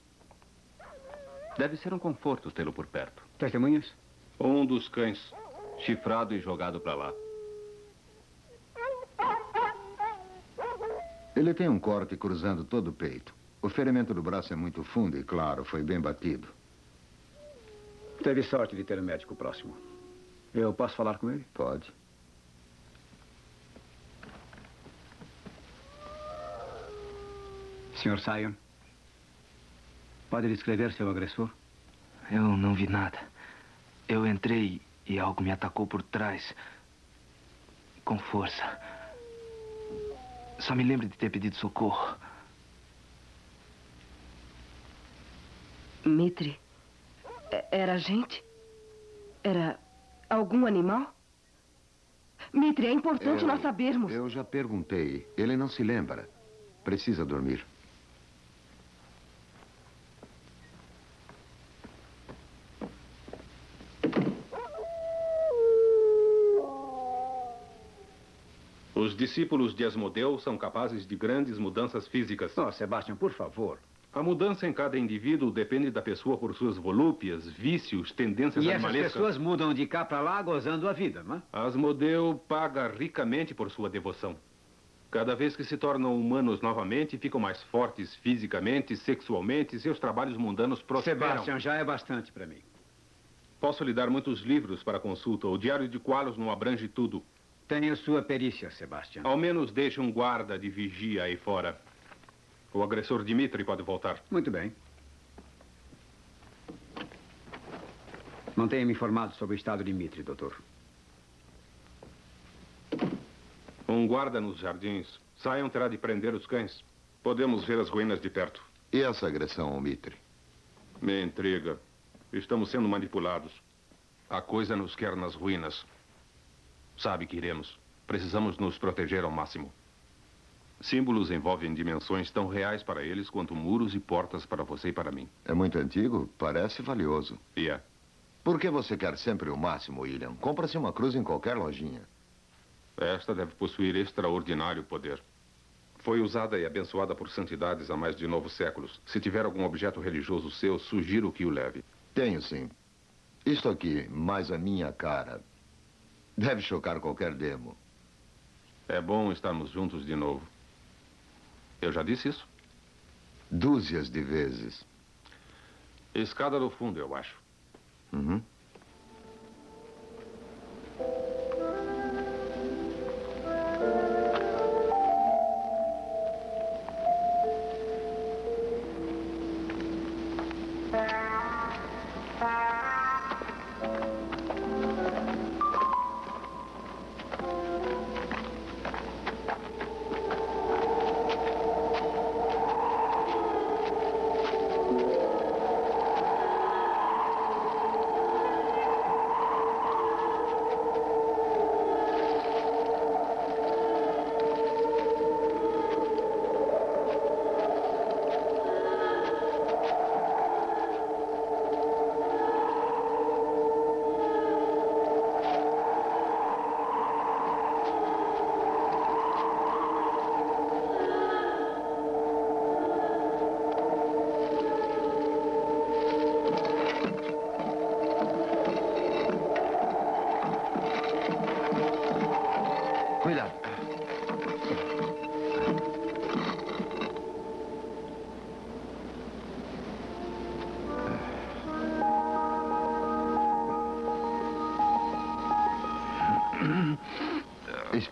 Deve ser um conforto tê-lo por perto. Testemunhas? Um dos cães. Chifrado e jogado para lá. Ele tem um corte cruzando todo o peito. O ferimento do braço é muito fundo e, claro, foi bem batido. Teve sorte de ter um médico próximo. Eu posso falar com ele? Pode. Sr. Sion, pode descrever seu agressor? Eu não vi nada. Eu entrei e algo me atacou por trás. Com força. Só me lembro de ter pedido socorro. Mitre, é- era gente? Era algum animal? Mitre, é importante Eu- nós sabermos. Eu já perguntei. Ele não se lembra. Precisa dormir. Os discípulos de Asmodeu são capazes de grandes mudanças físicas. Oh, Sebastian, por favor. A mudança em cada indivíduo depende da pessoa por suas volúpias, vícios, tendências e essas animalescas. pessoas mudam de cá para lá gozando a vida, não é? Asmodeu paga ricamente por sua devoção. Cada vez que se tornam humanos novamente, ficam mais fortes fisicamente, sexualmente, seus trabalhos mundanos prosperam. Sebastian, já é bastante para mim. Posso lhe dar muitos livros para consulta. O Diário de Qualos não abrange tudo. Tenho sua perícia, Sebastian. Ao menos deixe um guarda de vigia aí fora. O agressor Dimitri pode voltar. Muito bem. Mantenha-me informado sobre o estado de Dimitri, doutor. Um guarda nos jardins. Saiam terá de prender os cães. Podemos ver as ruínas de perto. E essa agressão ao Mitre? Me intriga. Estamos sendo manipulados. A coisa nos quer nas ruínas. Sabe que iremos. Precisamos nos proteger ao máximo. Símbolos envolvem dimensões tão reais para eles quanto muros e portas para você e para mim. É muito antigo? Parece valioso. E é. Por que você quer sempre o máximo, William? Compra-se uma cruz em qualquer lojinha. Esta deve possuir extraordinário poder. Foi usada e abençoada por santidades há mais de nove séculos. Se tiver algum objeto religioso seu, sugiro que o leve. Tenho, sim. Isto aqui, mais a minha cara, deve chocar qualquer demo. É bom estarmos juntos de novo. Eu já disse isso? Dúzias de vezes. Escada no fundo, eu acho. Uhum.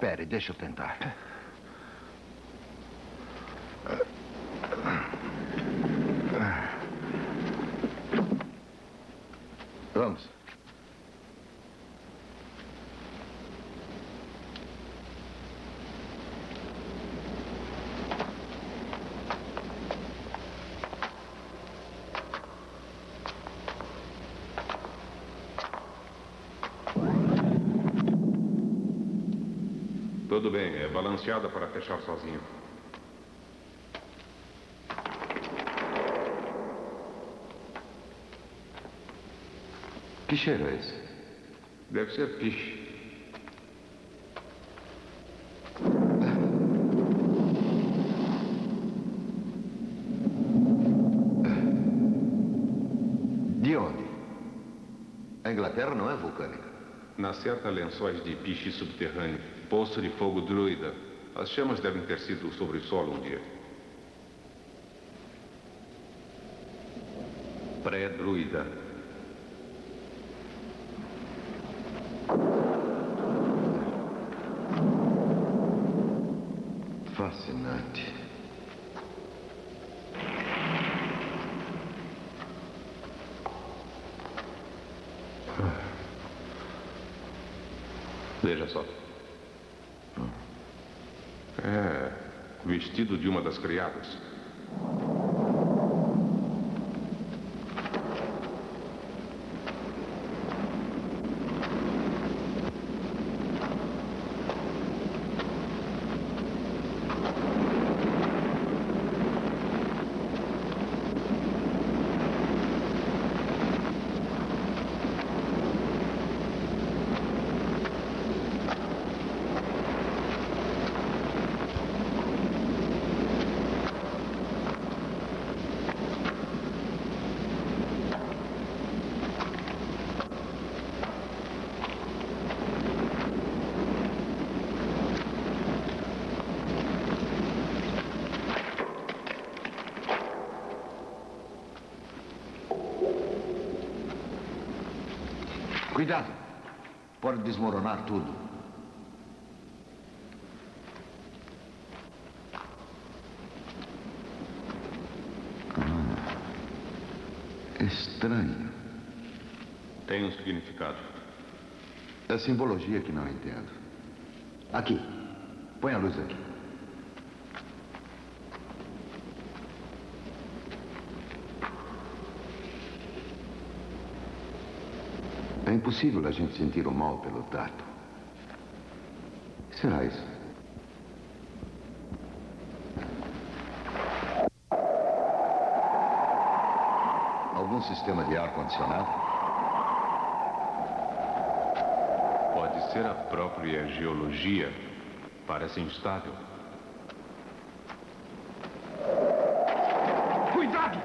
Espere, deixa eu tentar. Vamos. Tudo balanceada para fechar sozinho. Que cheiro é esse? Deve ser piche. De onde? A Inglaterra não é vulcânica. Na certa lençóis de piche subterrâneo, poço de fogo druida. As chamas devem ter sido sobre o solo um dia. Pré-druida. Fascinante. Veja só. É. Vestido de uma das criadas. Cuidado. Pode desmoronar tudo. Ah, estranho. Tem um significado. É simbologia que não entendo. Aqui. Põe a luz aqui. Impossível a gente sentir o mal pelo tato. O que será isso? Algum sistema de ar-condicionado? Pode ser a própria geologia. Parece instável. Cuidado!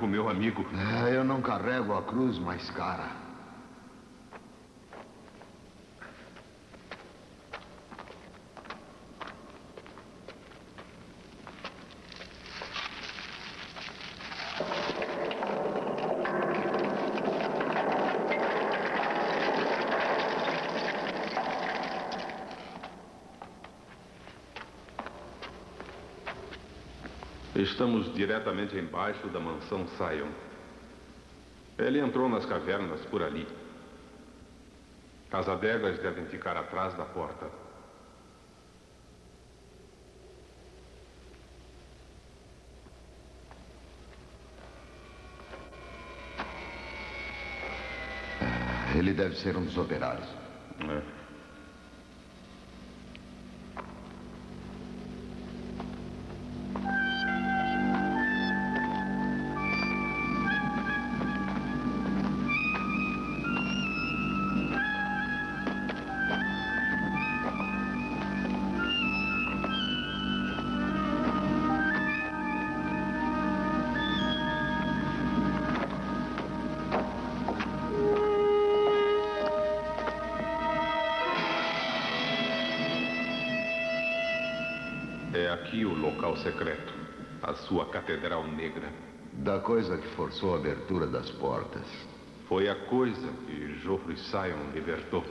O meu amigo. É, eu não carrego a cruz mais cara. Estamos diretamente embaixo da mansão Sion. Ele entrou nas cavernas por ali. As adegas devem ficar atrás da porta. Ele deve ser um dos operários. Secreto. A sua catedral negra. Da coisa que forçou a abertura das portas. Foi a coisa que Geoffrey Sion libertou.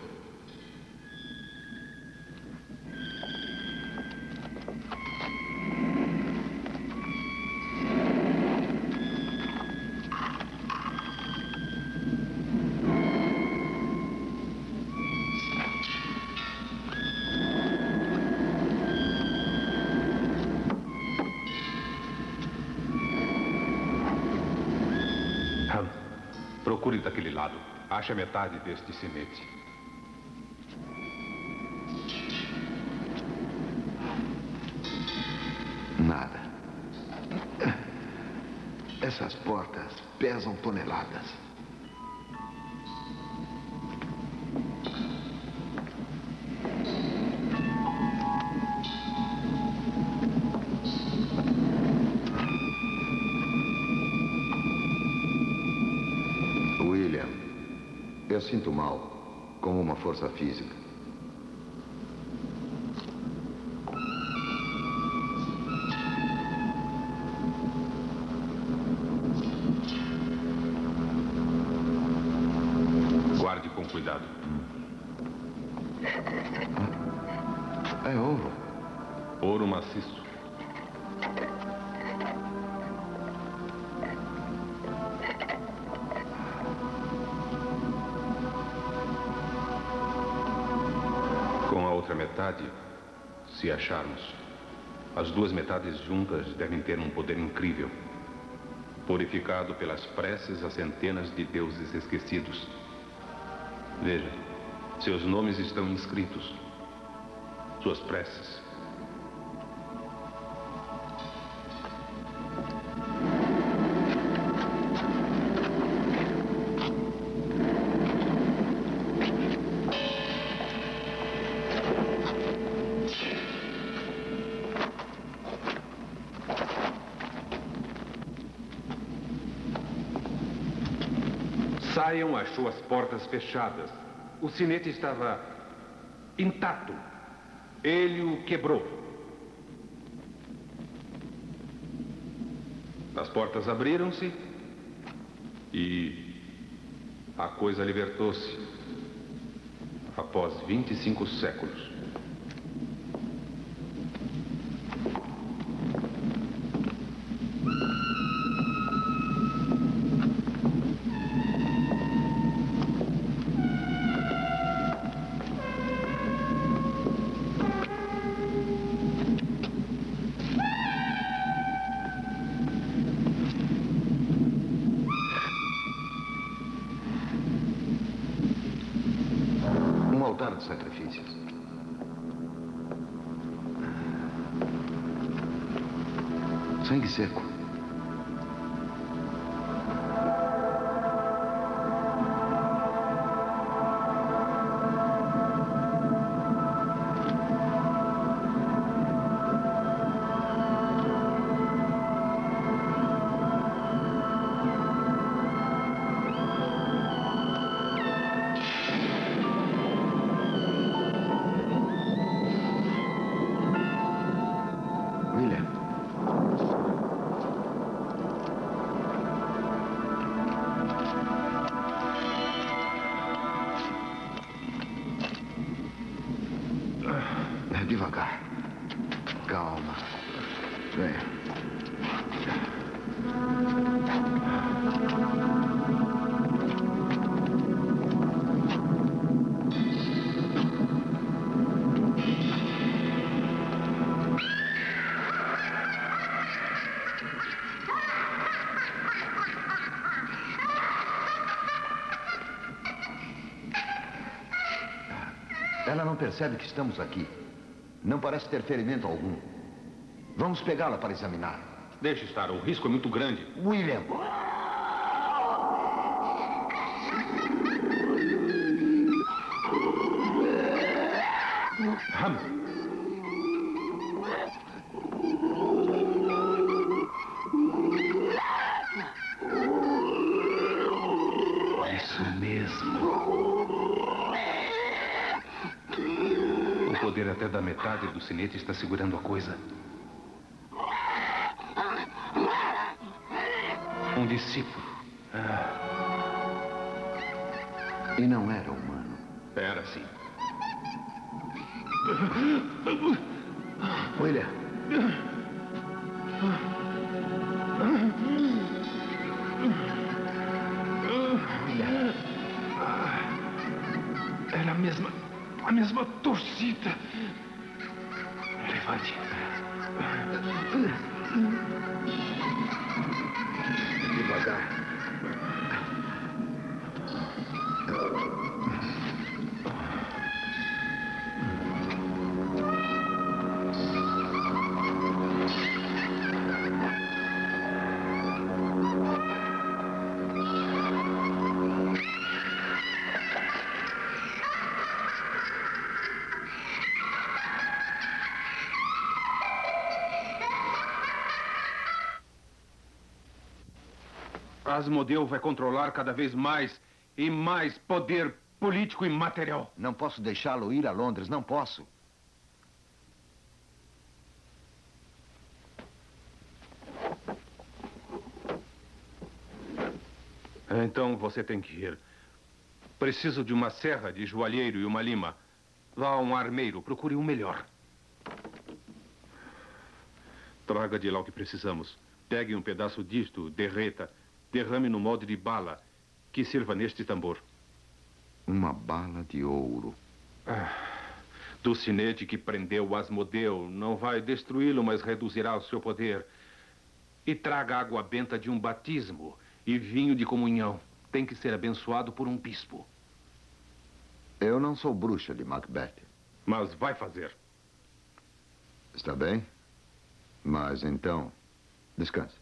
Lado. Ache a metade deste sinete. Nada. Essas portas pesam toneladas. Acharmos, as duas metades juntas devem ter um poder incrível. Purificado pelas preces a centenas de deuses esquecidos. Veja, seus nomes estão inscritos. Suas preces. Achou as portas fechadas. O sinete estava intacto. Ele o quebrou. As portas abriram-se e a coisa libertou-se após 25 séculos. Altar de sacrifícios. Sangue seco. Percebe que estamos aqui. Não parece ter ferimento algum. Vamos pegá-la para examinar. Deixe estar, o risco é muito grande. William. Ram. Isso mesmo. O poder até da metade do sinete está segurando a coisa. Asmodeu vai controlar cada vez mais e mais poder político e material. Não posso deixá-lo ir a Londres, não posso. Então você tem que ir. Preciso de uma serra de joalheiro e uma lima. Vá a um armeiro, procure um melhor. Traga de lá o que precisamos. Pegue um pedaço disto, derreta, derrame no molde de bala, que sirva neste tambor. Uma bala de ouro. Do sinete que prendeu Asmodeu, não vai destruí-lo, mas reduzirá o seu poder. E traga água benta de um batismo e vinho de comunhão. Tem que ser abençoado por um bispo. Eu não sou bruxa de Macbeth. Mas vai fazer. Está bem? Mas então, descanse.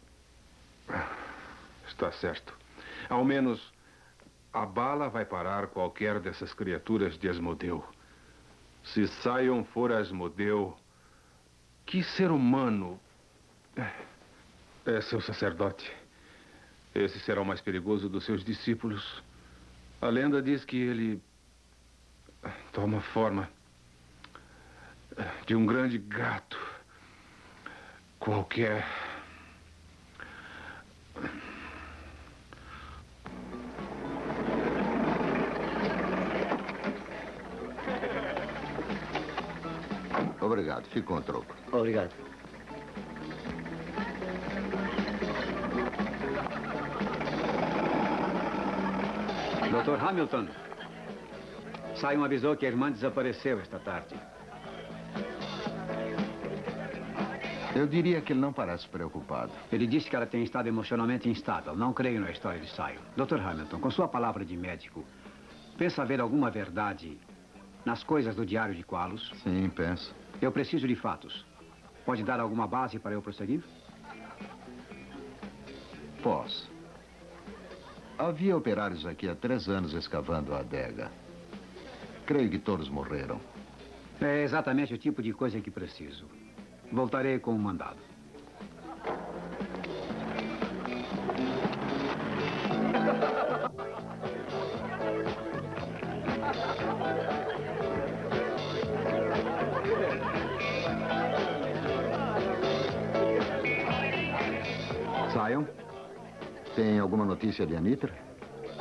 Está certo. Ao menos a bala vai parar qualquer dessas criaturas de Asmodeu. Se Sion for Asmodeu, que ser humano é seu sacerdote? Esse será o mais perigoso dos seus discípulos. A lenda diz que ele toma forma de um grande gato qualquer. Obrigado. Fico com o troco. Obrigado. Doutor Hamilton, Sion avisou que a irmã desapareceu esta tarde. Eu diria que ele não parece preocupado. Ele disse que ela tem estado emocionalmente instável. Não creio na história de Sion. Dr. Hamilton, com sua palavra de médico, pensa haver alguma verdade nas coisas do diário de Qualos? Sim, penso. Eu preciso de fatos. Pode dar alguma base para eu prosseguir? Posso. Havia operários aqui há três anos escavando a adega. Creio que todos morreram. É exatamente o tipo de coisa que preciso. Voltarei com o mandado. Notícia de Anitra?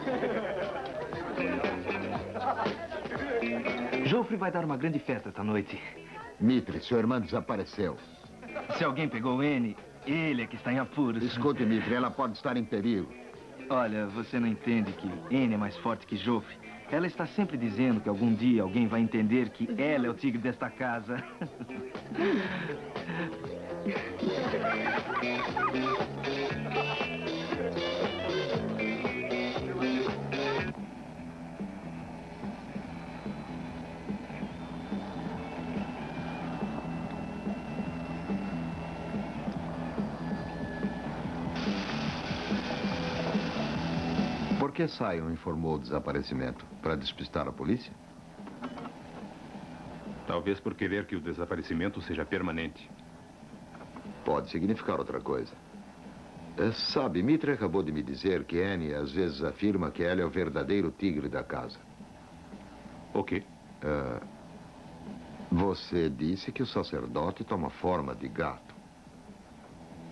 Joffrey vai dar uma grande festa esta noite. Mitre, sua irmã desapareceu. Se alguém pegou N, ele é que está em apuros. Escute, Mitre, ela pode estar em perigo. Olha, você não entende que N é mais forte que Joffrey. Ela está sempre dizendo que algum dia alguém vai entender que ela é o tigre desta casa. que Sion informou o desaparecimento? Para despistar a polícia? Talvez por querer que o desaparecimento seja permanente. Pode significar outra coisa. É, sabe, Mitre acabou de me dizer que Annie às vezes afirma que ela é o verdadeiro tigre da casa. O quê? É, você disse que o sacerdote toma forma de gato.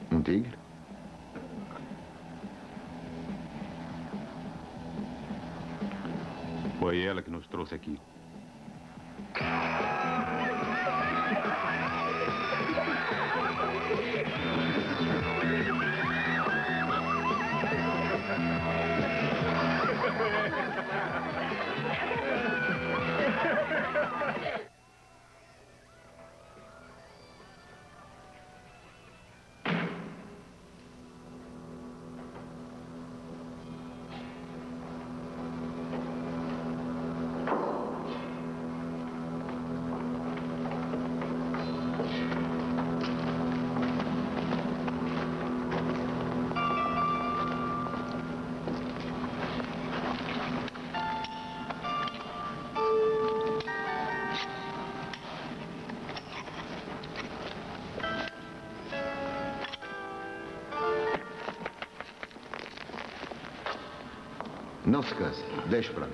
Um tigre? Foi ela que nos trouxe aqui. Não se canse. Deixe para mim.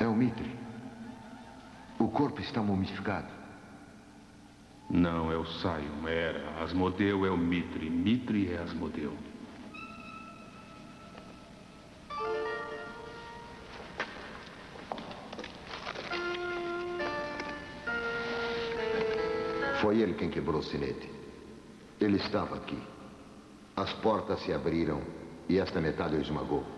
É o Mitre. O corpo está mumificado. Não, é o Sion, era. Asmodeu é o Mitre. Mitre é Asmodeu. Foi ele quem quebrou o sinete. Ele estava aqui. As portas se abriram e esta metade o esmagou.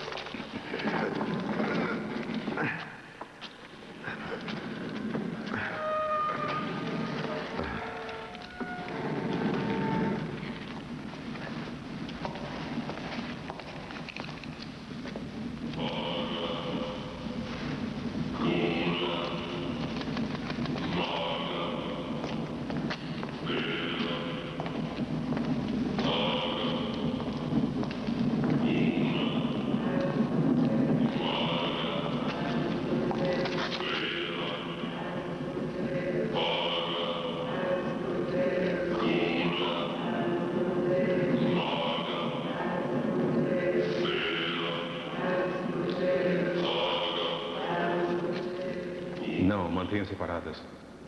separadas.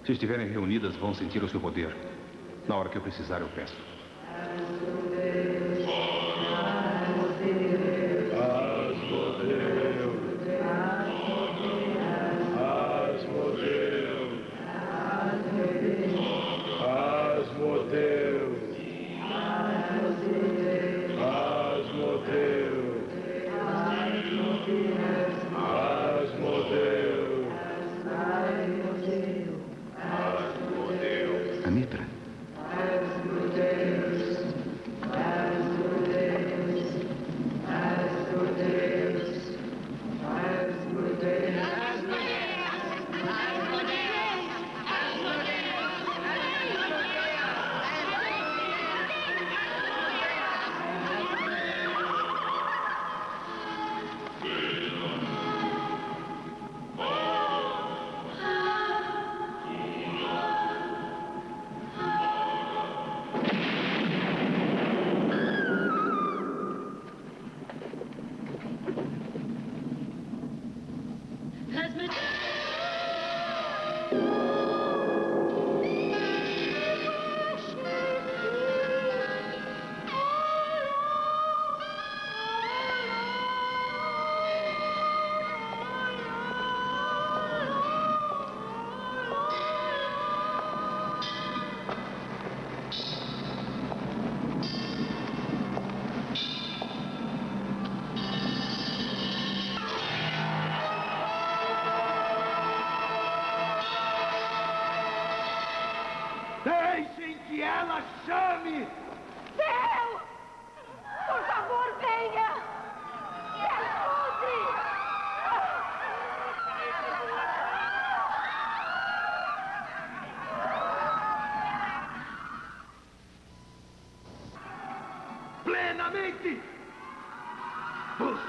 Se estiverem reunidas, vão sentir o seu poder. Na hora que eu precisar, eu peço.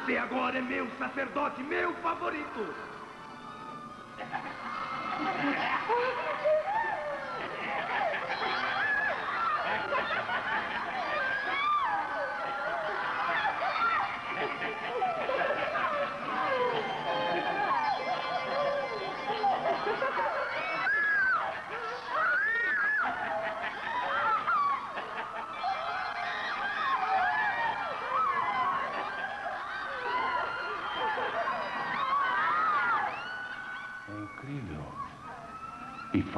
Você agora é meu sacerdote, meu favorito!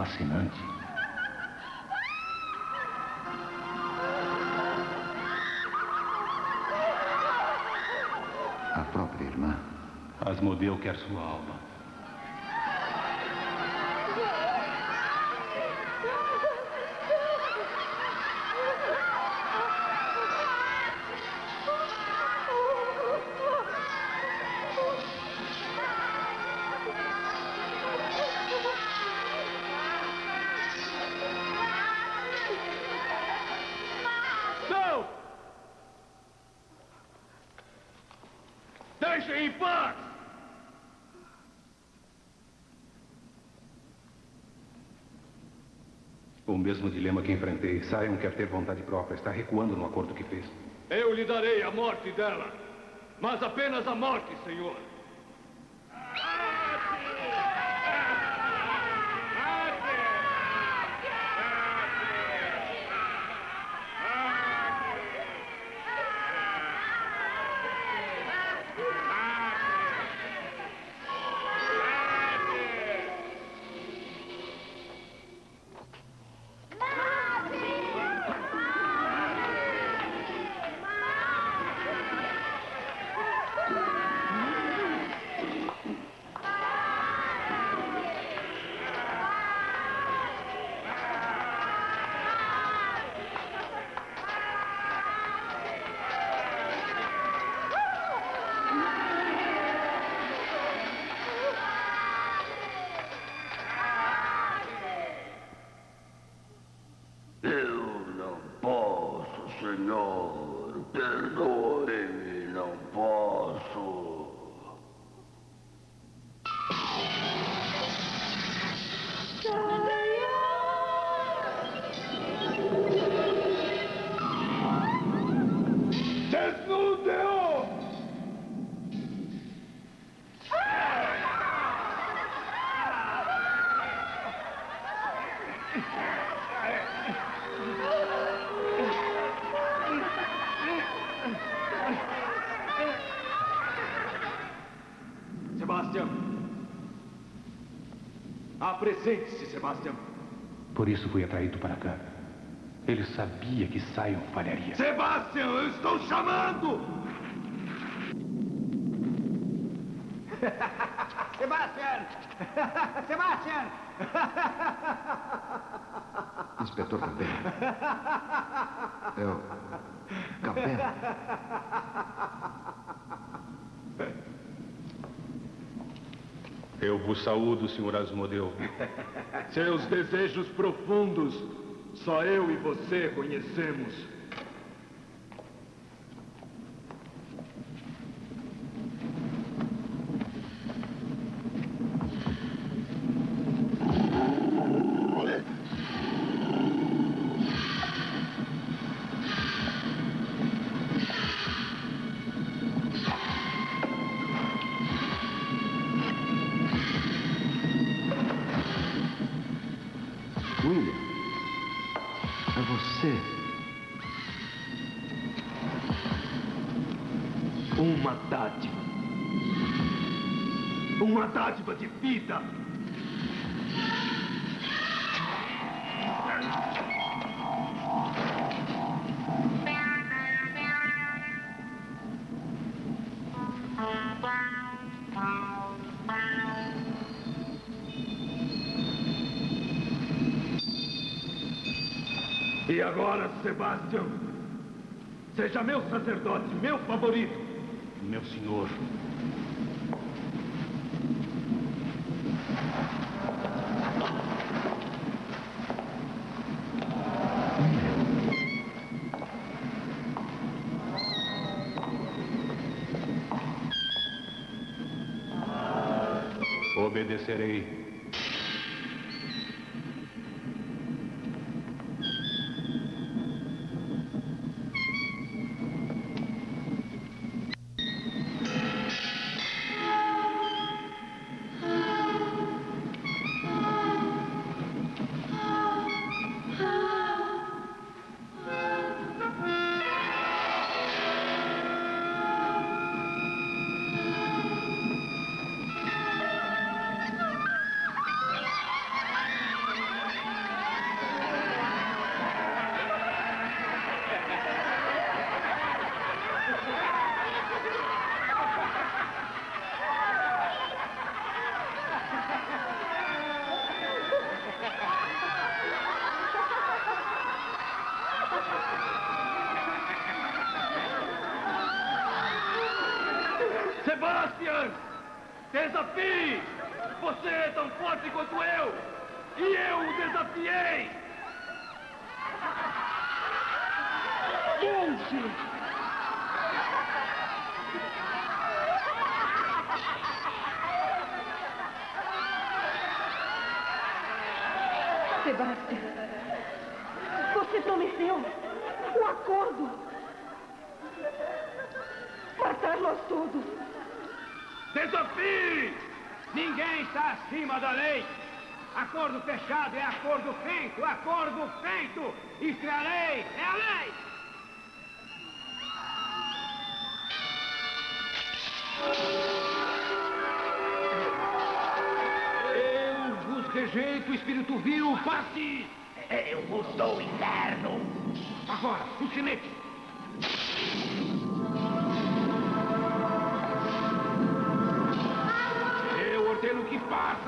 fascinante. A própria irmã. Asmodeu quer sua alma. Que enfrentei. Sion quer ter vontade própria. Está recuando no acordo que fez. Eu lhe darei a morte dela. Mas apenas a morte, senhor. Sebastião. Apresente-se, Sebastião. Por isso fui atraído para cá. Ele sabia que Sion falharia. Sebastião, eu estou chamando! Sebastian! Sebastian! Inspetor Cabela. É o... Eu vos saúdo, senhor Asmodeu. Seus desejos profundos, só eu e você conhecemos. Obedecerei. Desafie! Você é tão forte quanto eu! E eu o desafiei! Gente! Sebastião, você prometeu um acordo. Matar nós todos. Desafie! Ninguém está acima da lei! Acordo fechado é acordo feito! Acordo feito! Isso é a lei! É a lei! Eu vos rejeito, espírito vil, passe! Eu vos dou inferno! Agora, o sinete!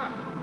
Thank you.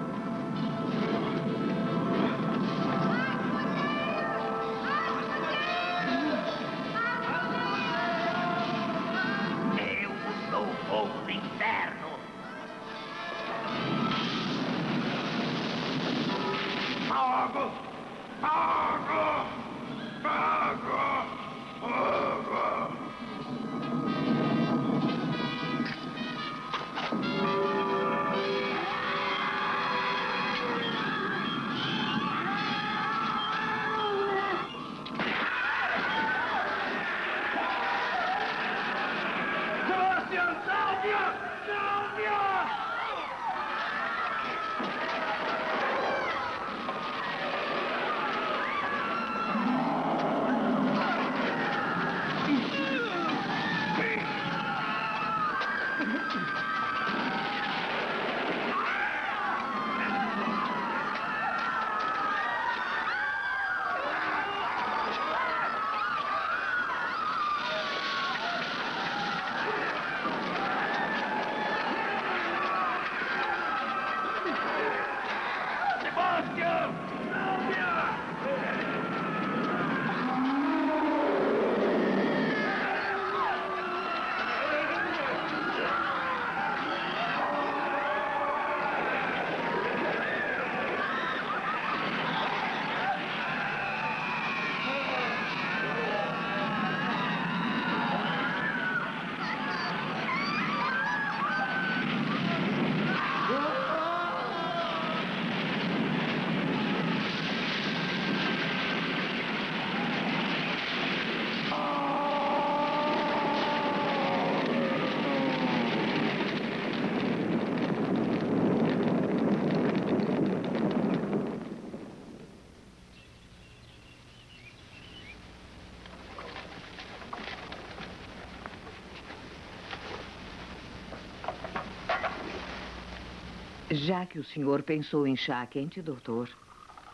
Já que o senhor pensou em chá quente, doutor.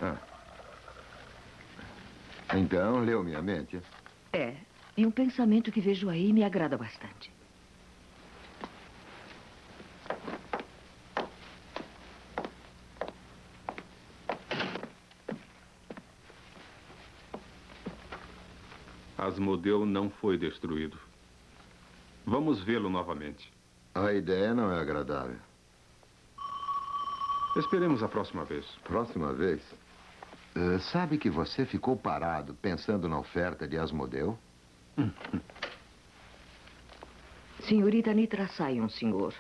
Ah. Então, leu minha mente? É. E um pensamento que vejo aí me agrada bastante. Asmodeu não foi destruído. Vamos vê-lo novamente. A ideia não é agradável. Esperemos a próxima vez. Próxima vez? Uh, sabe que você ficou parado pensando na oferta de Asmodeu? Senhorita Nitra Sion, senhor.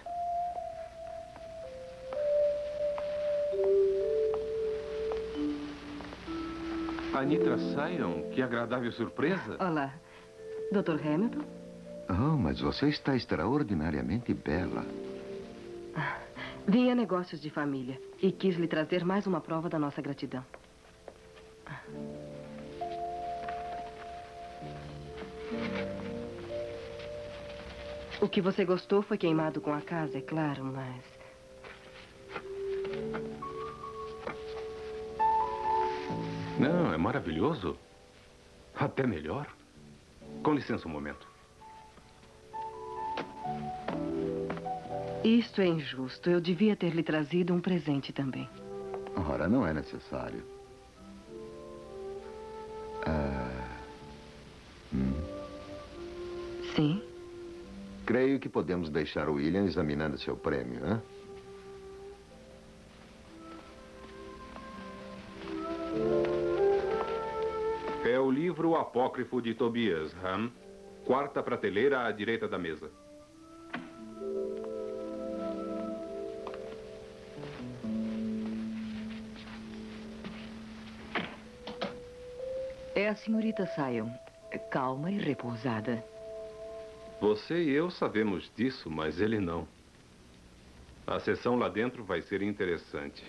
Anitra Sion, que agradável surpresa. Olá. Dr. Hamilton? Oh, mas você está extraordinariamente bela. Vim a negócios de família e quis lhe trazer mais uma prova da nossa gratidão. O que você gostou foi queimado com a casa, é claro, mas. Não, é maravilhoso. Até melhor. Com licença um momento. Isto é injusto. Eu devia ter lhe trazido um presente também. Ora, não é necessário. Ah... Hum. Sim? Creio que podemos deixar o William examinando seu prêmio, né? É o livro apócrifo de Tobias, Ham. Quarta prateleira à direita da mesa. Senhorita Sion. Calma e repousada. Você e eu sabemos disso, mas ele não. A sessão lá dentro vai ser interessante.